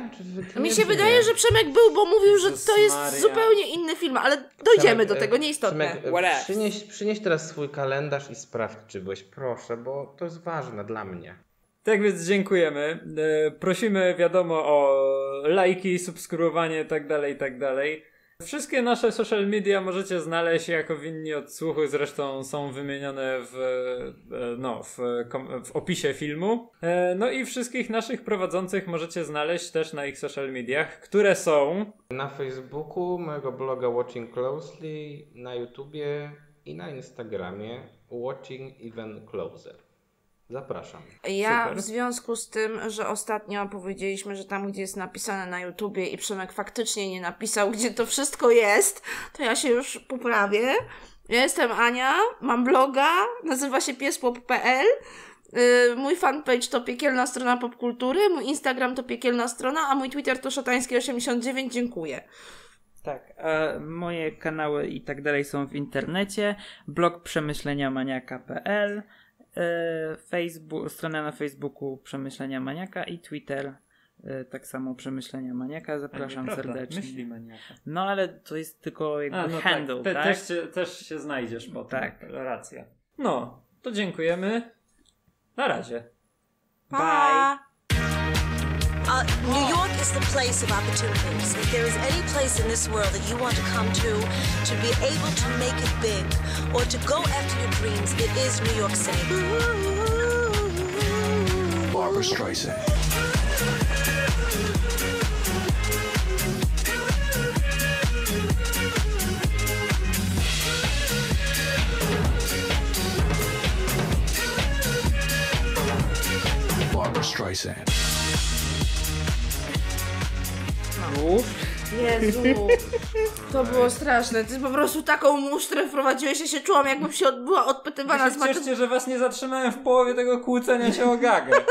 Czy, Mi nie, się wydaje, nie? że Przemek był, bo mówił, że to jest Maria. zupełnie inny film, ale dojdziemy Przemek, do tego, nieistotne. Przemek, else? przynieś, przynieś teraz swój kalendarz i sprawdź, czy byłeś, proszę, bo to jest ważne dla mnie. Tak więc dziękujemy. E, Prosimy, wiadomo, o lajki, subskrybowanie, tak dalej, tak dalej. Wszystkie nasze social media możecie znaleźć jako winni odsłuchu, zresztą są wymienione w, e, no, w, kom- w opisie filmu. E, No i wszystkich naszych prowadzących możecie znaleźć też na ich social mediach, które są Na Facebooku, mojego bloga Watching Closely, na YouTubie i na Instagramie Watching Even Closer. Zapraszam. Ja Super. w związku z tym, że ostatnio powiedzieliśmy, że tam, gdzie jest napisane na YouTubie i Przemek faktycznie nie napisał, gdzie to wszystko jest, to ja się już poprawię. Ja jestem Ania, mam bloga, nazywa się piespop.pl. Yy, Mój fanpage to piekielna strona popkultury, mój Instagram to piekielna strona, a mój Twitter to szatański89. Dziękuję. Tak, a moje kanały i tak dalej są w internecie. Blog przemyśleniamaniaka.pl Facebook, strona na Facebooku Przemyślenia Maniaka i Twitter e, tak samo Przemyślenia Maniaka. Zapraszam serdecznie. Myśli maniaka. No ale to jest tylko jakby A, no handle, tak. tak? Te, Też, się, też się znajdziesz potem. Tak. Racja. No, to dziękujemy. Na razie. Pa! Uh, New York is the place of opportunities. If there is any place in this world that you want to come to, to be able to make it big, or to go after your dreams, it is New York City. Barbara Streisand. Barbara Streisand. Już? Jezu, to było straszne. Ty po prostu taką musztrę wprowadziłeś, ja się czułam jakbym się od, była odpytywana z się matematyki. cieszcie, że was nie zatrzymałem w połowie tego kłócenia się o gagę.